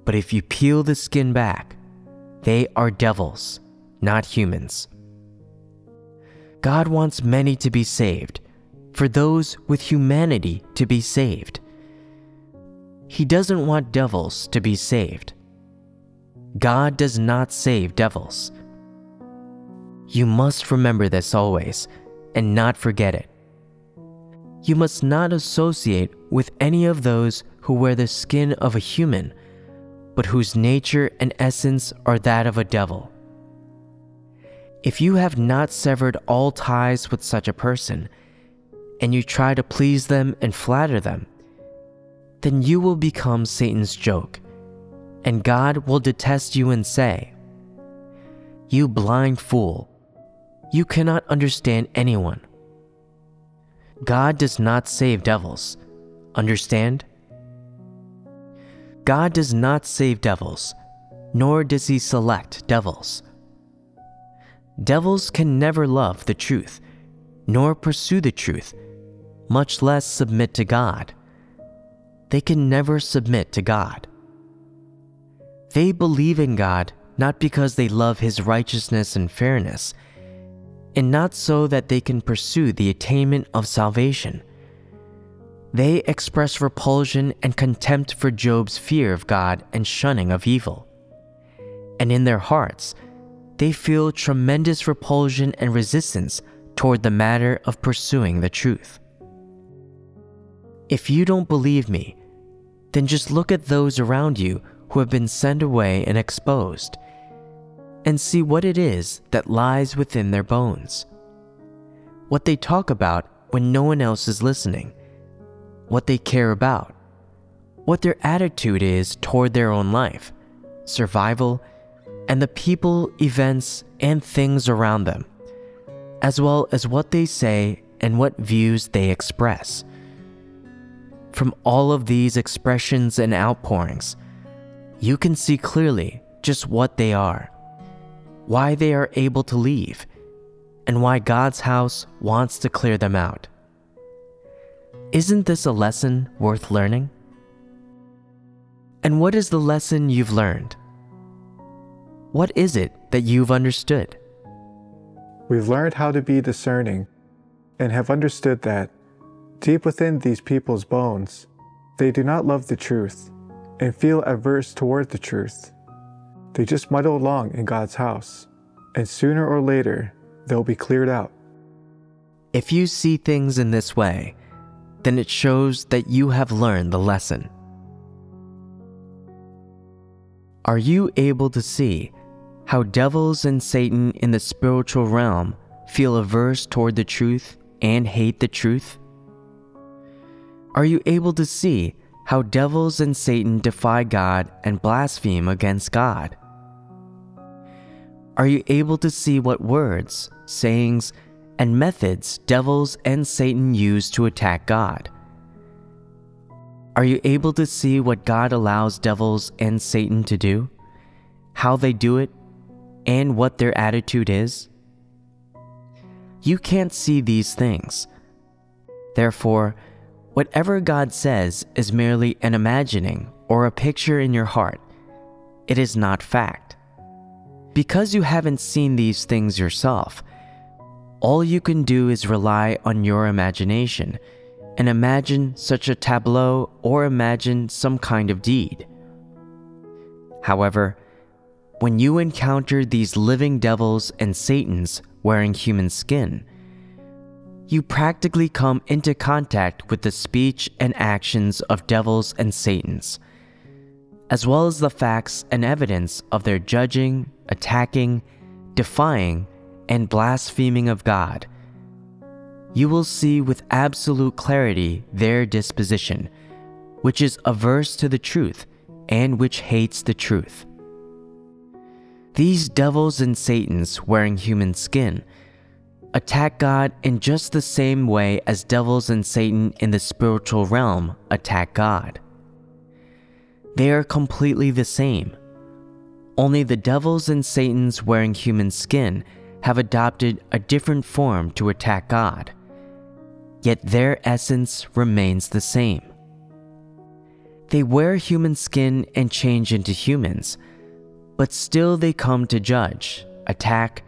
But if you peel the skin back, they are devils, not humans. God wants many to be saved, for those with humanity to be saved. He doesn't want devils to be saved. God does not save devils. You must remember this always and not forget it. You must not associate with any of those who wear the skin of a human, but whose nature and essence are that of a devil. If you have not severed all ties with such a person, and you try to please them and flatter them, then you will become Satan's joke, and God will detest you and say, You blind fool, you cannot understand anyone. God does not save devils. Understand? God does not save devils, nor does he select devils. Devils can never love the truth, nor pursue the truth, much less submit to God. They can never submit to God. They believe in God not because they love His righteousness and fairness and not so that they can pursue the attainment of salvation. They express repulsion and contempt for Job's fear of God and shunning of evil. And in their hearts, they feel tremendous repulsion and resistance toward the matter of pursuing the truth. If you don't believe me, then just look at those around you who have been sent away and exposed and see what it is that lies within their bones. What they talk about when no one else is listening, what they care about, what their attitude is toward their own life, survival, and the people, events, and things around them, as well as what they say and what views they express. From all of these expressions and outpourings, you can see clearly just what they are why they are able to leave, and why God's house wants to clear them out. Isn't this a lesson worth learning? And what is the lesson you've learned? What is it that you've understood? We've learned how to be discerning and have understood that, deep within these people's bones, they do not love the truth and feel averse toward the truth. They just muddle along in God's house, and sooner or later, they'll be cleared out. If you see things in this way, then it shows that you have learned the lesson. Are you able to see how devils and Satan in the spiritual realm feel averse toward the truth and hate the truth? Are you able to see how devils and Satan defy God and blaspheme against God? Are you able to see what words, sayings, and methods devils and Satan use to attack God? Are you able to see what God allows devils and Satan to do, how they do it, and what their attitude is? You can't see these things. Therefore, whatever God says is merely an imagining or a picture in your heart. It is not fact. Because you haven't seen these things yourself, all you can do is rely on your imagination and imagine such a tableau or imagine some kind of deed. However, when you encounter these living devils and Satans wearing human skin, you practically come into contact with the speech and actions of devils and Satans as well as the facts and evidence of their judging, attacking, defying, and blaspheming of God, you will see with absolute clarity their disposition, which is averse to the truth and which hates the truth. These devils and Satans wearing human skin attack God in just the same way as devils and Satan in the spiritual realm attack God. They are completely the same. Only the devils and Satans wearing human skin have adopted a different form to attack God, yet their essence remains the same. They wear human skin and change into humans, but still they come to judge, attack,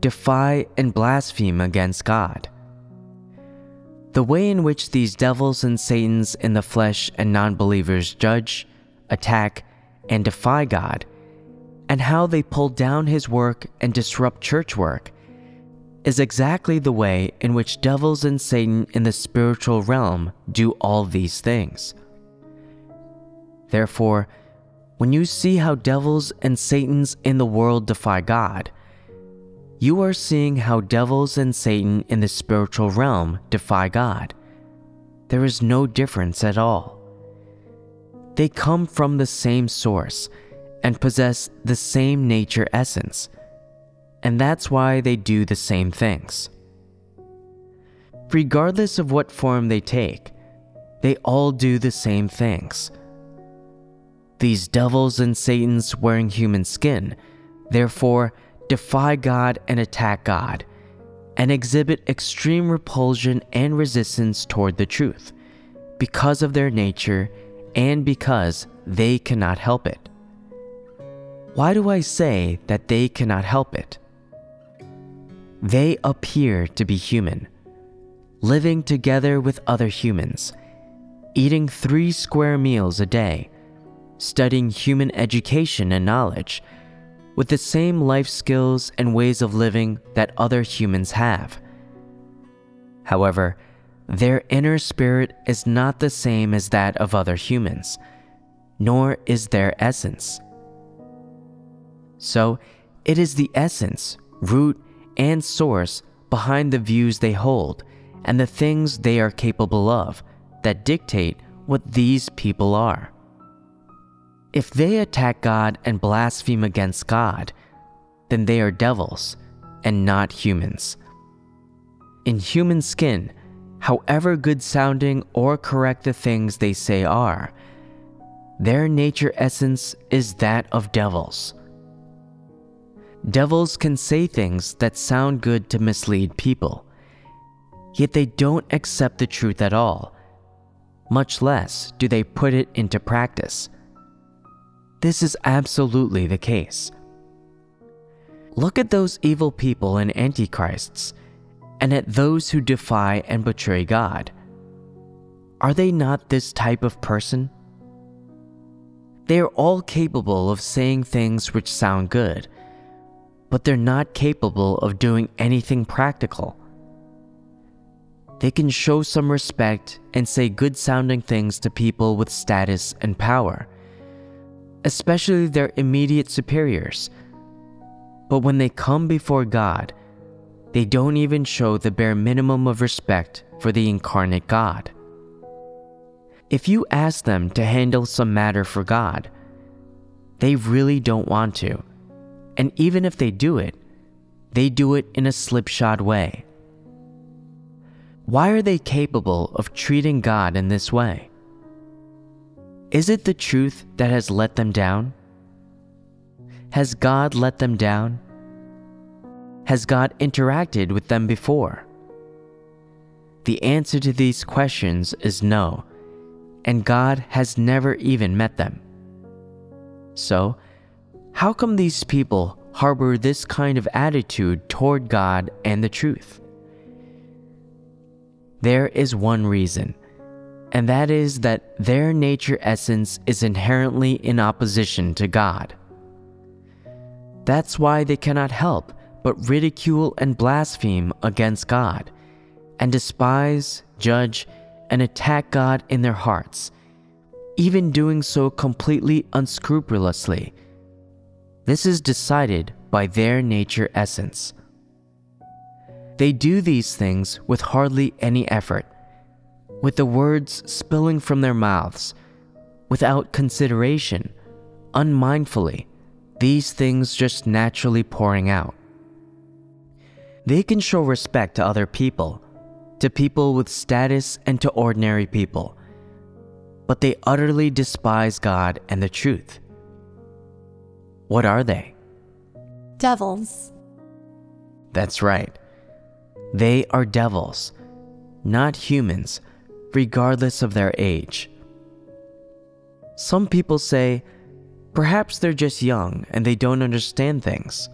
defy, and blaspheme against God. The way in which these devils and Satans in the flesh and non believers judge, attack, and defy God, and how they pull down His work and disrupt church work, is exactly the way in which devils and Satan in the spiritual realm do all these things. Therefore, when you see how devils and Satans in the world defy God, you are seeing how devils and Satan in the spiritual realm defy God. There is no difference at all. They come from the same source and possess the same nature essence, and that's why they do the same things. Regardless of what form they take, they all do the same things. These devils and Satans wearing human skin, therefore, defy God and attack God, and exhibit extreme repulsion and resistance toward the truth because of their nature and because they cannot help it. Why do I say that they cannot help it? They appear to be human, living together with other humans, eating three square meals a day, studying human education and knowledge with the same life skills and ways of living that other humans have. However, their inner spirit is not the same as that of other humans, nor is their essence. So, it is the essence, root, and source behind the views they hold and the things they are capable of that dictate what these people are. If they attack God and blaspheme against God, then they are devils and not humans. In human skin, however good sounding or correct the things they say are, their nature essence is that of devils. Devils can say things that sound good to mislead people, yet they don't accept the truth at all, much less do they put it into practice. This is absolutely the case. Look at those evil people and antichrists, and at those who defy and betray God. Are they not this type of person? They are all capable of saying things which sound good, but they're not capable of doing anything practical. They can show some respect and say good sounding things to people with status and power especially their immediate superiors. But when they come before God, they don't even show the bare minimum of respect for the incarnate God. If you ask them to handle some matter for God, they really don't want to. And even if they do it, they do it in a slipshod way. Why are they capable of treating God in this way? Is it the truth that has let them down? Has God let them down? Has God interacted with them before? The answer to these questions is no, and God has never even met them. So, how come these people harbor this kind of attitude toward God and the truth? There is one reason and that is that their nature essence is inherently in opposition to God. That's why they cannot help but ridicule and blaspheme against God, and despise, judge, and attack God in their hearts, even doing so completely unscrupulously. This is decided by their nature essence. They do these things with hardly any effort with the words spilling from their mouths, without consideration, unmindfully, these things just naturally pouring out. They can show respect to other people, to people with status and to ordinary people, but they utterly despise God and the truth. What are they? Devils. That's right. They are devils, not humans, regardless of their age. Some people say, perhaps they're just young and they don't understand things.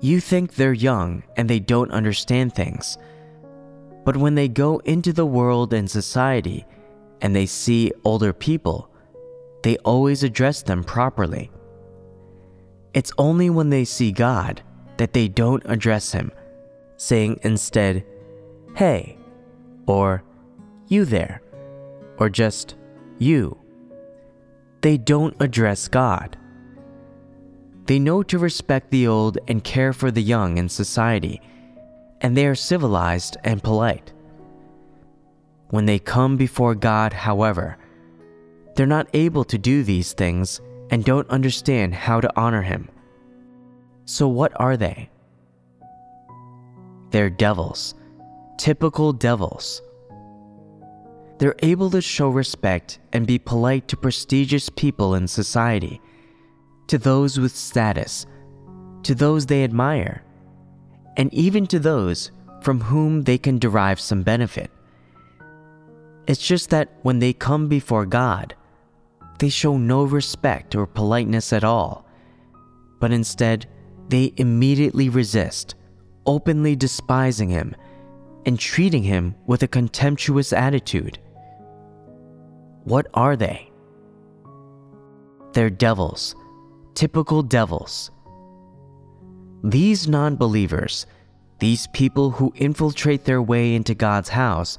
You think they're young and they don't understand things. But when they go into the world and society and they see older people, they always address them properly. It's only when they see God that they don't address Him, saying instead, Hey, or You there, or just You. They don't address God. They know to respect the old and care for the young in society, and they are civilized and polite. When they come before God, however, they're not able to do these things and don't understand how to honor Him. So, what are they? They're devils, typical devils. They're able to show respect and be polite to prestigious people in society, to those with status, to those they admire, and even to those from whom they can derive some benefit. It's just that when they come before God, they show no respect or politeness at all, but instead, they immediately resist, openly despising him and treating him with a contemptuous attitude. What are they? They're devils, typical devils. These non believers, these people who infiltrate their way into God's house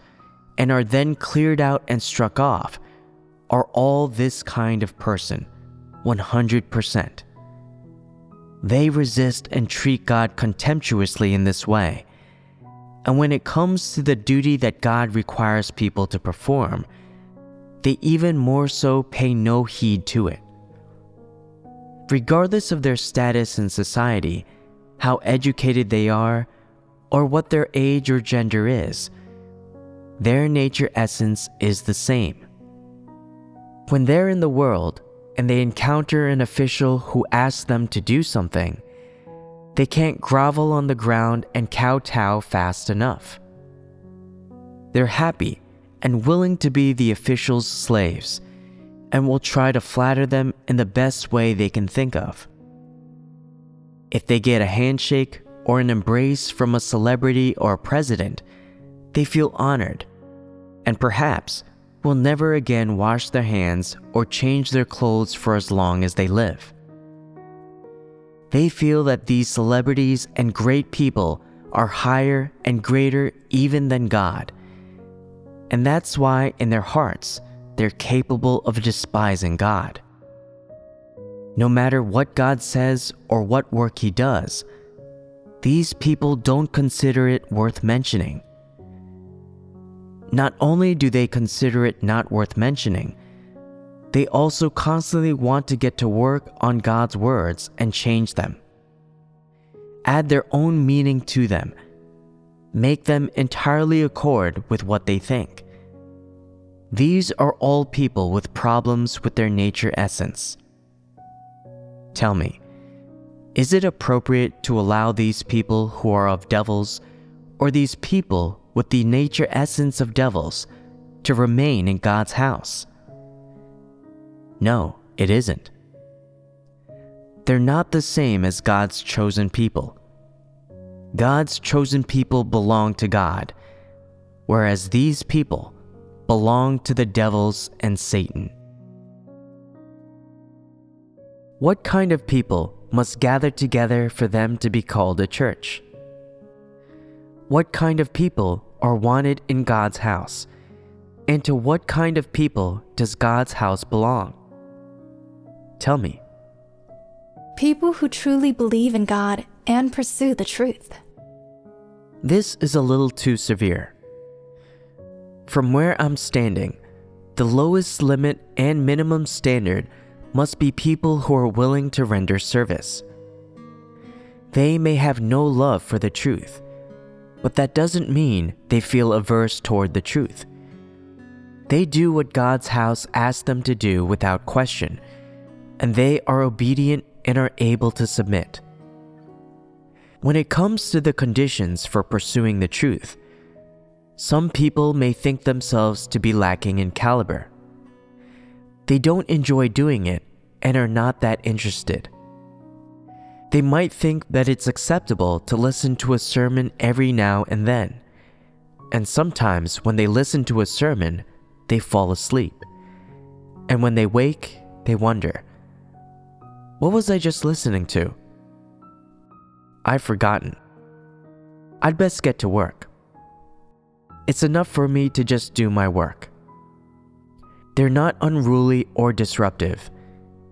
and are then cleared out and struck off, are all this kind of person, 100%. They resist and treat God contemptuously in this way. And when it comes to the duty that God requires people to perform, they even more so pay no heed to it. Regardless of their status in society, how educated they are, or what their age or gender is, their nature essence is the same. When they're in the world and they encounter an official who asks them to do something, they can't grovel on the ground and kowtow fast enough. They're happy and willing to be the official's slaves and will try to flatter them in the best way they can think of. If they get a handshake or an embrace from a celebrity or a president, they feel honored and perhaps will never again wash their hands or change their clothes for as long as they live. They feel that these celebrities and great people are higher and greater even than God. And that's why, in their hearts, they're capable of despising God. No matter what God says or what work He does, these people don't consider it worth mentioning. Not only do they consider it not worth mentioning, they also constantly want to get to work on God's words and change them. Add their own meaning to them. Make them entirely accord with what they think. These are all people with problems with their nature essence. Tell me, is it appropriate to allow these people who are of devils or these people with the nature essence of devils to remain in God's house? No, it isn't. They're not the same as God's chosen people. God's chosen people belong to God, whereas these people belong to the devils and Satan. What kind of people must gather together for them to be called a church? What kind of people are wanted in God's house? And to what kind of people does God's house belong? Tell me. People who truly believe in God and pursue the truth. This is a little too severe. From where I'm standing, the lowest limit and minimum standard must be people who are willing to render service. They may have no love for the truth but that doesn't mean they feel averse toward the truth. They do what God's house asks them to do without question, and they are obedient and are able to submit. When it comes to the conditions for pursuing the truth, some people may think themselves to be lacking in caliber. They don't enjoy doing it and are not that interested. They might think that it's acceptable to listen to a sermon every now and then, and sometimes when they listen to a sermon, they fall asleep. And when they wake, they wonder, What was I just listening to? I've forgotten. I'd best get to work. It's enough for me to just do my work. They're not unruly or disruptive,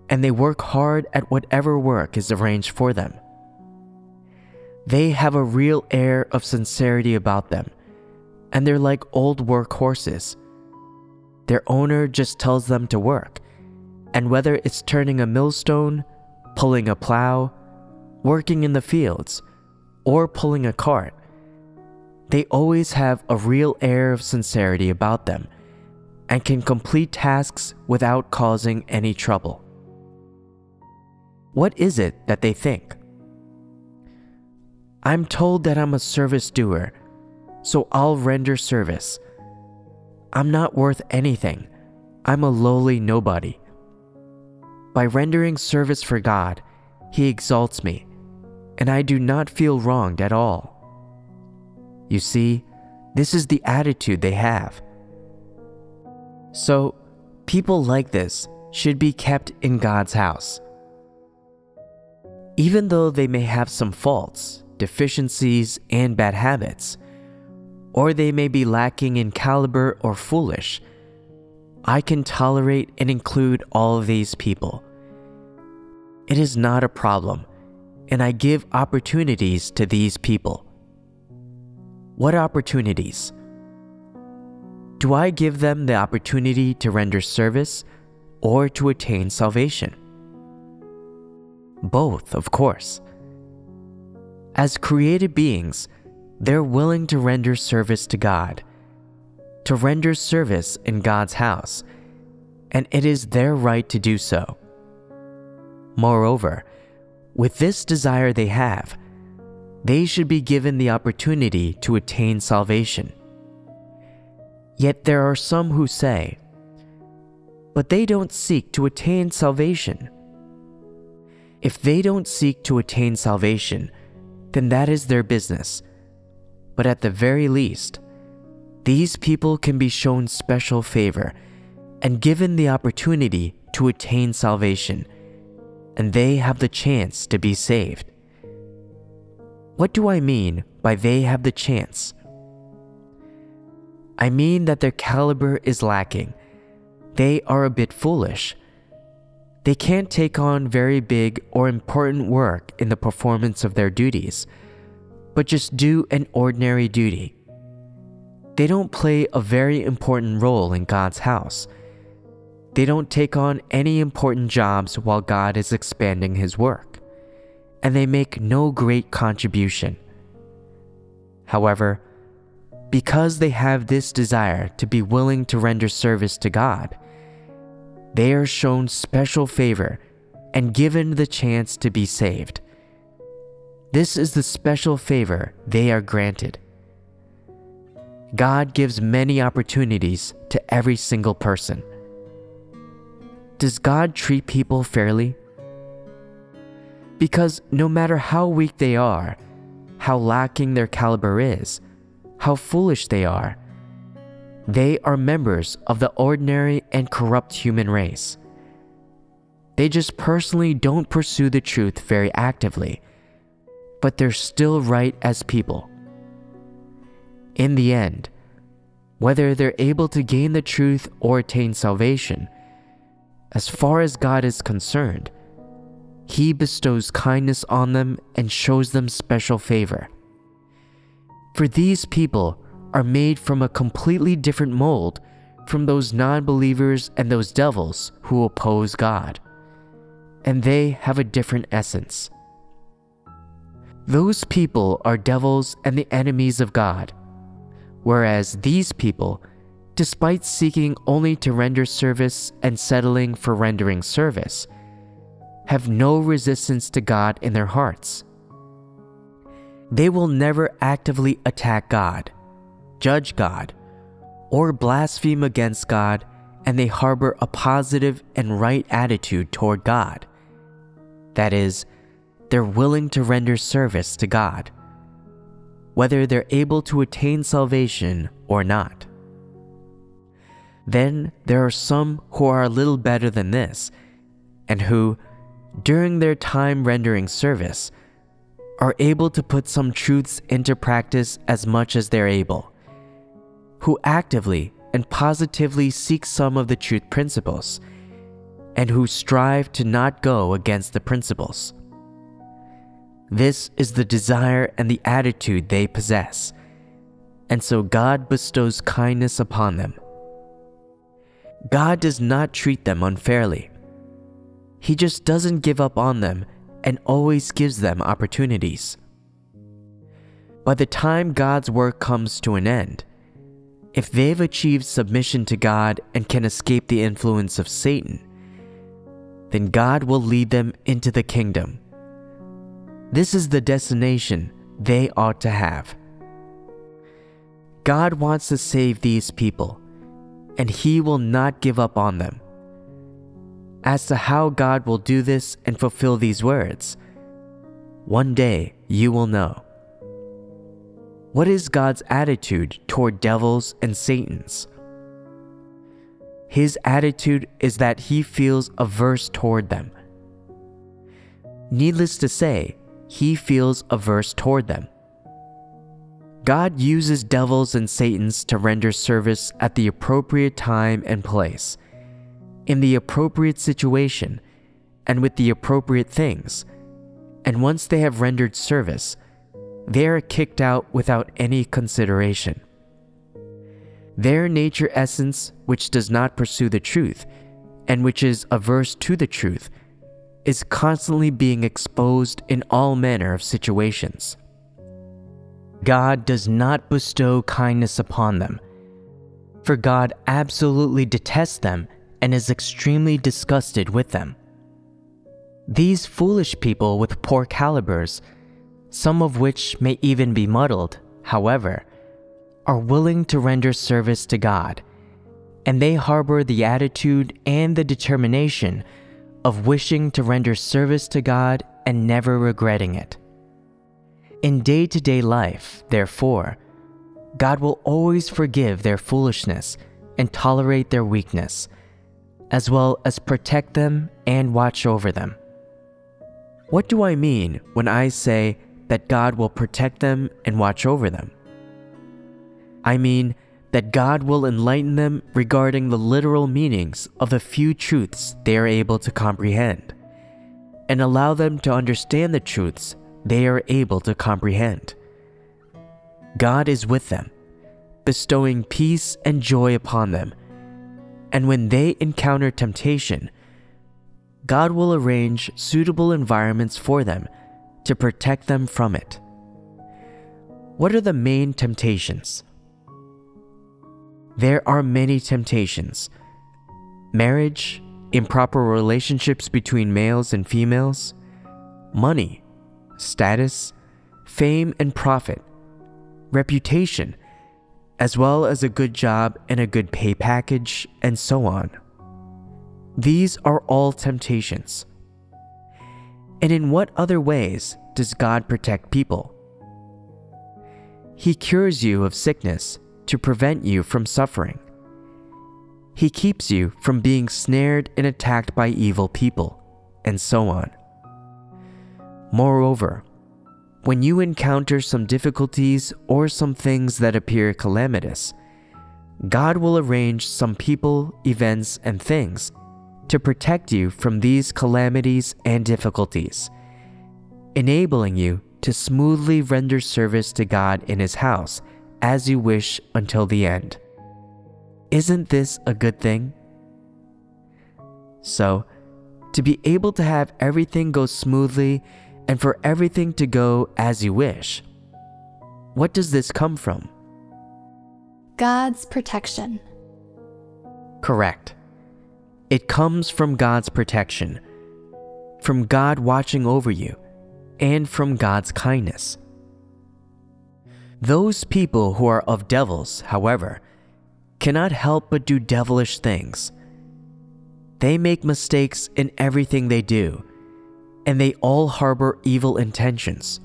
and they work hard at whatever work is arranged for them. They have a real air of sincerity about them, and they're like old work horses. Their owner just tells them to work, and whether it's turning a millstone, pulling a plow, working in the fields, or pulling a cart, they always have a real air of sincerity about them and can complete tasks without causing any trouble. What is it that they think? I'm told that I'm a service doer, so I'll render service. I'm not worth anything. I'm a lowly nobody. By rendering service for God, He exalts me, and I do not feel wronged at all. You see, this is the attitude they have. So, people like this should be kept in God's house. Even though they may have some faults, deficiencies, and bad habits, or they may be lacking in caliber or foolish, I can tolerate and include all these people. It is not a problem, and I give opportunities to these people. What opportunities? Do I give them the opportunity to render service or to attain salvation? Both, of course. As created beings, they're willing to render service to God, to render service in God's house, and it is their right to do so. Moreover, with this desire they have, they should be given the opportunity to attain salvation. Yet there are some who say, but they don't seek to attain salvation. If they don't seek to attain salvation, then that is their business. But at the very least, these people can be shown special favor and given the opportunity to attain salvation, and they have the chance to be saved. What do I mean by they have the chance? I mean that their caliber is lacking. They are a bit foolish. They can't take on very big or important work in the performance of their duties, but just do an ordinary duty. They don't play a very important role in God's house. They don't take on any important jobs while God is expanding His work and they make no great contribution. However, because they have this desire to be willing to render service to God, they are shown special favor and given the chance to be saved. This is the special favor they are granted. God gives many opportunities to every single person. Does God treat people fairly? Because no matter how weak they are, how lacking their caliber is, how foolish they are, they are members of the ordinary and corrupt human race. They just personally don't pursue the truth very actively, but they're still right as people. In the end, whether they're able to gain the truth or attain salvation, as far as God is concerned, he bestows kindness on them and shows them special favor. For these people are made from a completely different mold from those non believers and those devils who oppose God, and they have a different essence. Those people are devils and the enemies of God, whereas these people, despite seeking only to render service and settling for rendering service, have no resistance to God in their hearts. They will never actively attack God, judge God, or blaspheme against God, and they harbor a positive and right attitude toward God. That is, they're willing to render service to God, whether they're able to attain salvation or not. Then there are some who are a little better than this, and who, during their time rendering service, are able to put some truths into practice as much as they're able, who actively and positively seek some of the truth principles, and who strive to not go against the principles. This is the desire and the attitude they possess, and so God bestows kindness upon them. God does not treat them unfairly. He just doesn't give up on them and always gives them opportunities. By the time God's work comes to an end, if they've achieved submission to God and can escape the influence of Satan, then God will lead them into the kingdom. This is the destination they ought to have. God wants to save these people, and He will not give up on them. As to how God will do this and fulfill these words, one day you will know. What is God's attitude toward devils and Satans? His attitude is that he feels averse toward them. Needless to say, he feels averse toward them. God uses devils and Satans to render service at the appropriate time and place in the appropriate situation and with the appropriate things, and once they have rendered service, they are kicked out without any consideration. Their nature essence, which does not pursue the truth, and which is averse to the truth, is constantly being exposed in all manner of situations. God does not bestow kindness upon them, for God absolutely detests them and is extremely disgusted with them. These foolish people with poor calibers, some of which may even be muddled, however, are willing to render service to God, and they harbor the attitude and the determination of wishing to render service to God and never regretting it. In day to day life, therefore, God will always forgive their foolishness and tolerate their weakness as well as protect them and watch over them. What do I mean when I say that God will protect them and watch over them? I mean that God will enlighten them regarding the literal meanings of the few truths they are able to comprehend, and allow them to understand the truths they are able to comprehend. God is with them, bestowing peace and joy upon them and when they encounter temptation, God will arrange suitable environments for them to protect them from it. What are the main temptations? There are many temptations marriage, improper relationships between males and females, money, status, fame and profit, reputation as well as a good job and a good pay package, and so on. These are all temptations. And in what other ways does God protect people? He cures you of sickness to prevent you from suffering. He keeps you from being snared and attacked by evil people, and so on. Moreover, when you encounter some difficulties or some things that appear calamitous, God will arrange some people, events, and things to protect you from these calamities and difficulties, enabling you to smoothly render service to God in His house as you wish until the end. Isn't this a good thing? So, to be able to have everything go smoothly and for everything to go as you wish. What does this come from? God's protection. Correct. It comes from God's protection, from God watching over you, and from God's kindness. Those people who are of devils, however, cannot help but do devilish things. They make mistakes in everything they do, and they all harbor evil intentions.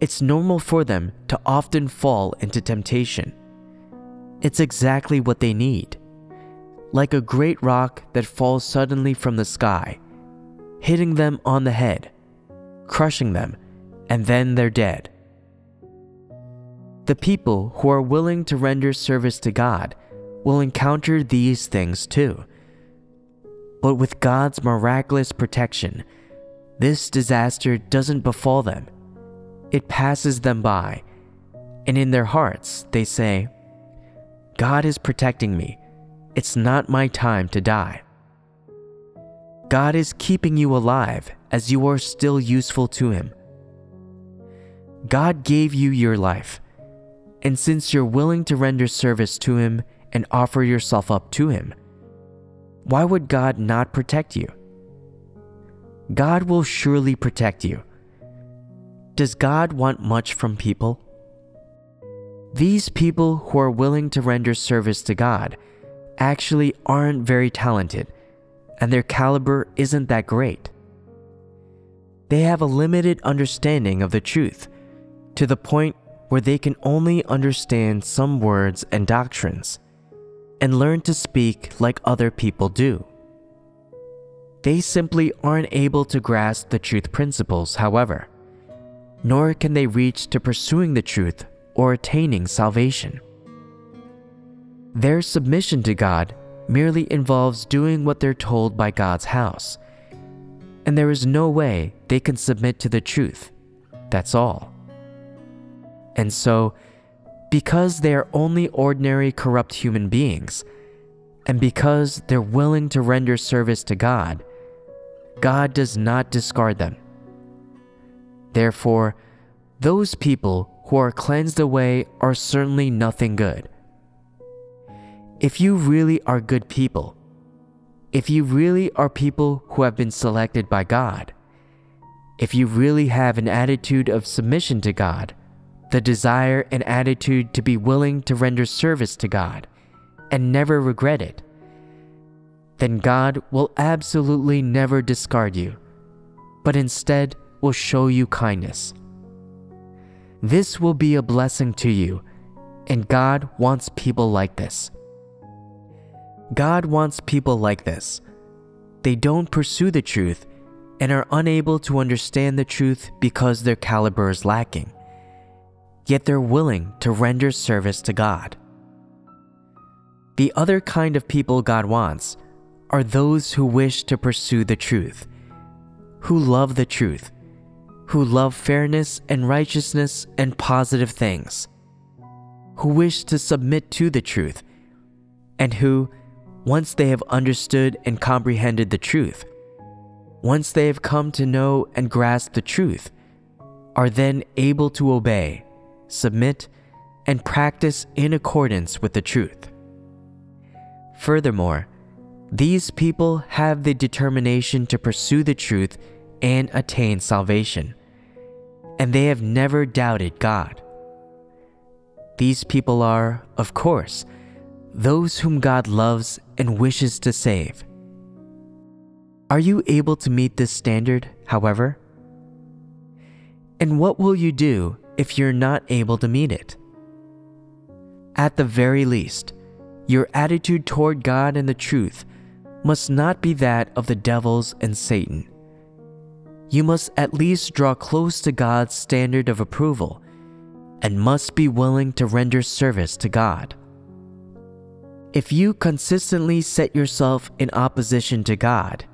It's normal for them to often fall into temptation. It's exactly what they need. Like a great rock that falls suddenly from the sky, hitting them on the head, crushing them, and then they're dead. The people who are willing to render service to God will encounter these things too. But with God's miraculous protection, this disaster doesn't befall them it passes them by, and in their hearts they say, God is protecting me. It's not my time to die. God is keeping you alive as you are still useful to Him. God gave you your life, and since you're willing to render service to Him and offer yourself up to Him, why would God not protect you? God will surely protect you. Does God want much from people? These people who are willing to render service to God actually aren't very talented, and their caliber isn't that great. They have a limited understanding of the truth, to the point where they can only understand some words and doctrines, and learn to speak like other people do. They simply aren't able to grasp the truth principles, however nor can they reach to pursuing the truth or attaining salvation. Their submission to God merely involves doing what they're told by God's house, and there is no way they can submit to the truth. That's all. And so, because they are only ordinary corrupt human beings, and because they're willing to render service to God, God does not discard them. Therefore, those people who are cleansed away are certainly nothing good. If you really are good people, if you really are people who have been selected by God, if you really have an attitude of submission to God, the desire and attitude to be willing to render service to God, and never regret it, then God will absolutely never discard you, but instead will show you kindness. This will be a blessing to you, and God wants people like this. God wants people like this. They don't pursue the truth and are unable to understand the truth because their caliber is lacking, yet they're willing to render service to God. The other kind of people God wants are those who wish to pursue the truth, who love the truth, who love fairness and righteousness and positive things, who wish to submit to the truth, and who, once they have understood and comprehended the truth, once they have come to know and grasp the truth, are then able to obey, submit, and practice in accordance with the truth. Furthermore, these people have the determination to pursue the truth and attain salvation, and they have never doubted God. These people are, of course, those whom God loves and wishes to save. Are you able to meet this standard, however? And what will you do if you're not able to meet it? At the very least, your attitude toward God and the truth must not be that of the devils and Satan you must at least draw close to God's standard of approval and must be willing to render service to God. If you consistently set yourself in opposition to God,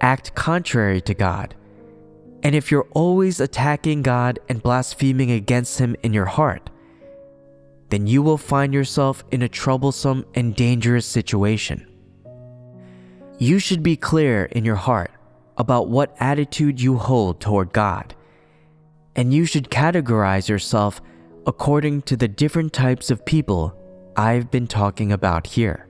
act contrary to God, and if you're always attacking God and blaspheming against Him in your heart, then you will find yourself in a troublesome and dangerous situation. You should be clear in your heart about what attitude you hold toward God, and you should categorize yourself according to the different types of people I've been talking about here.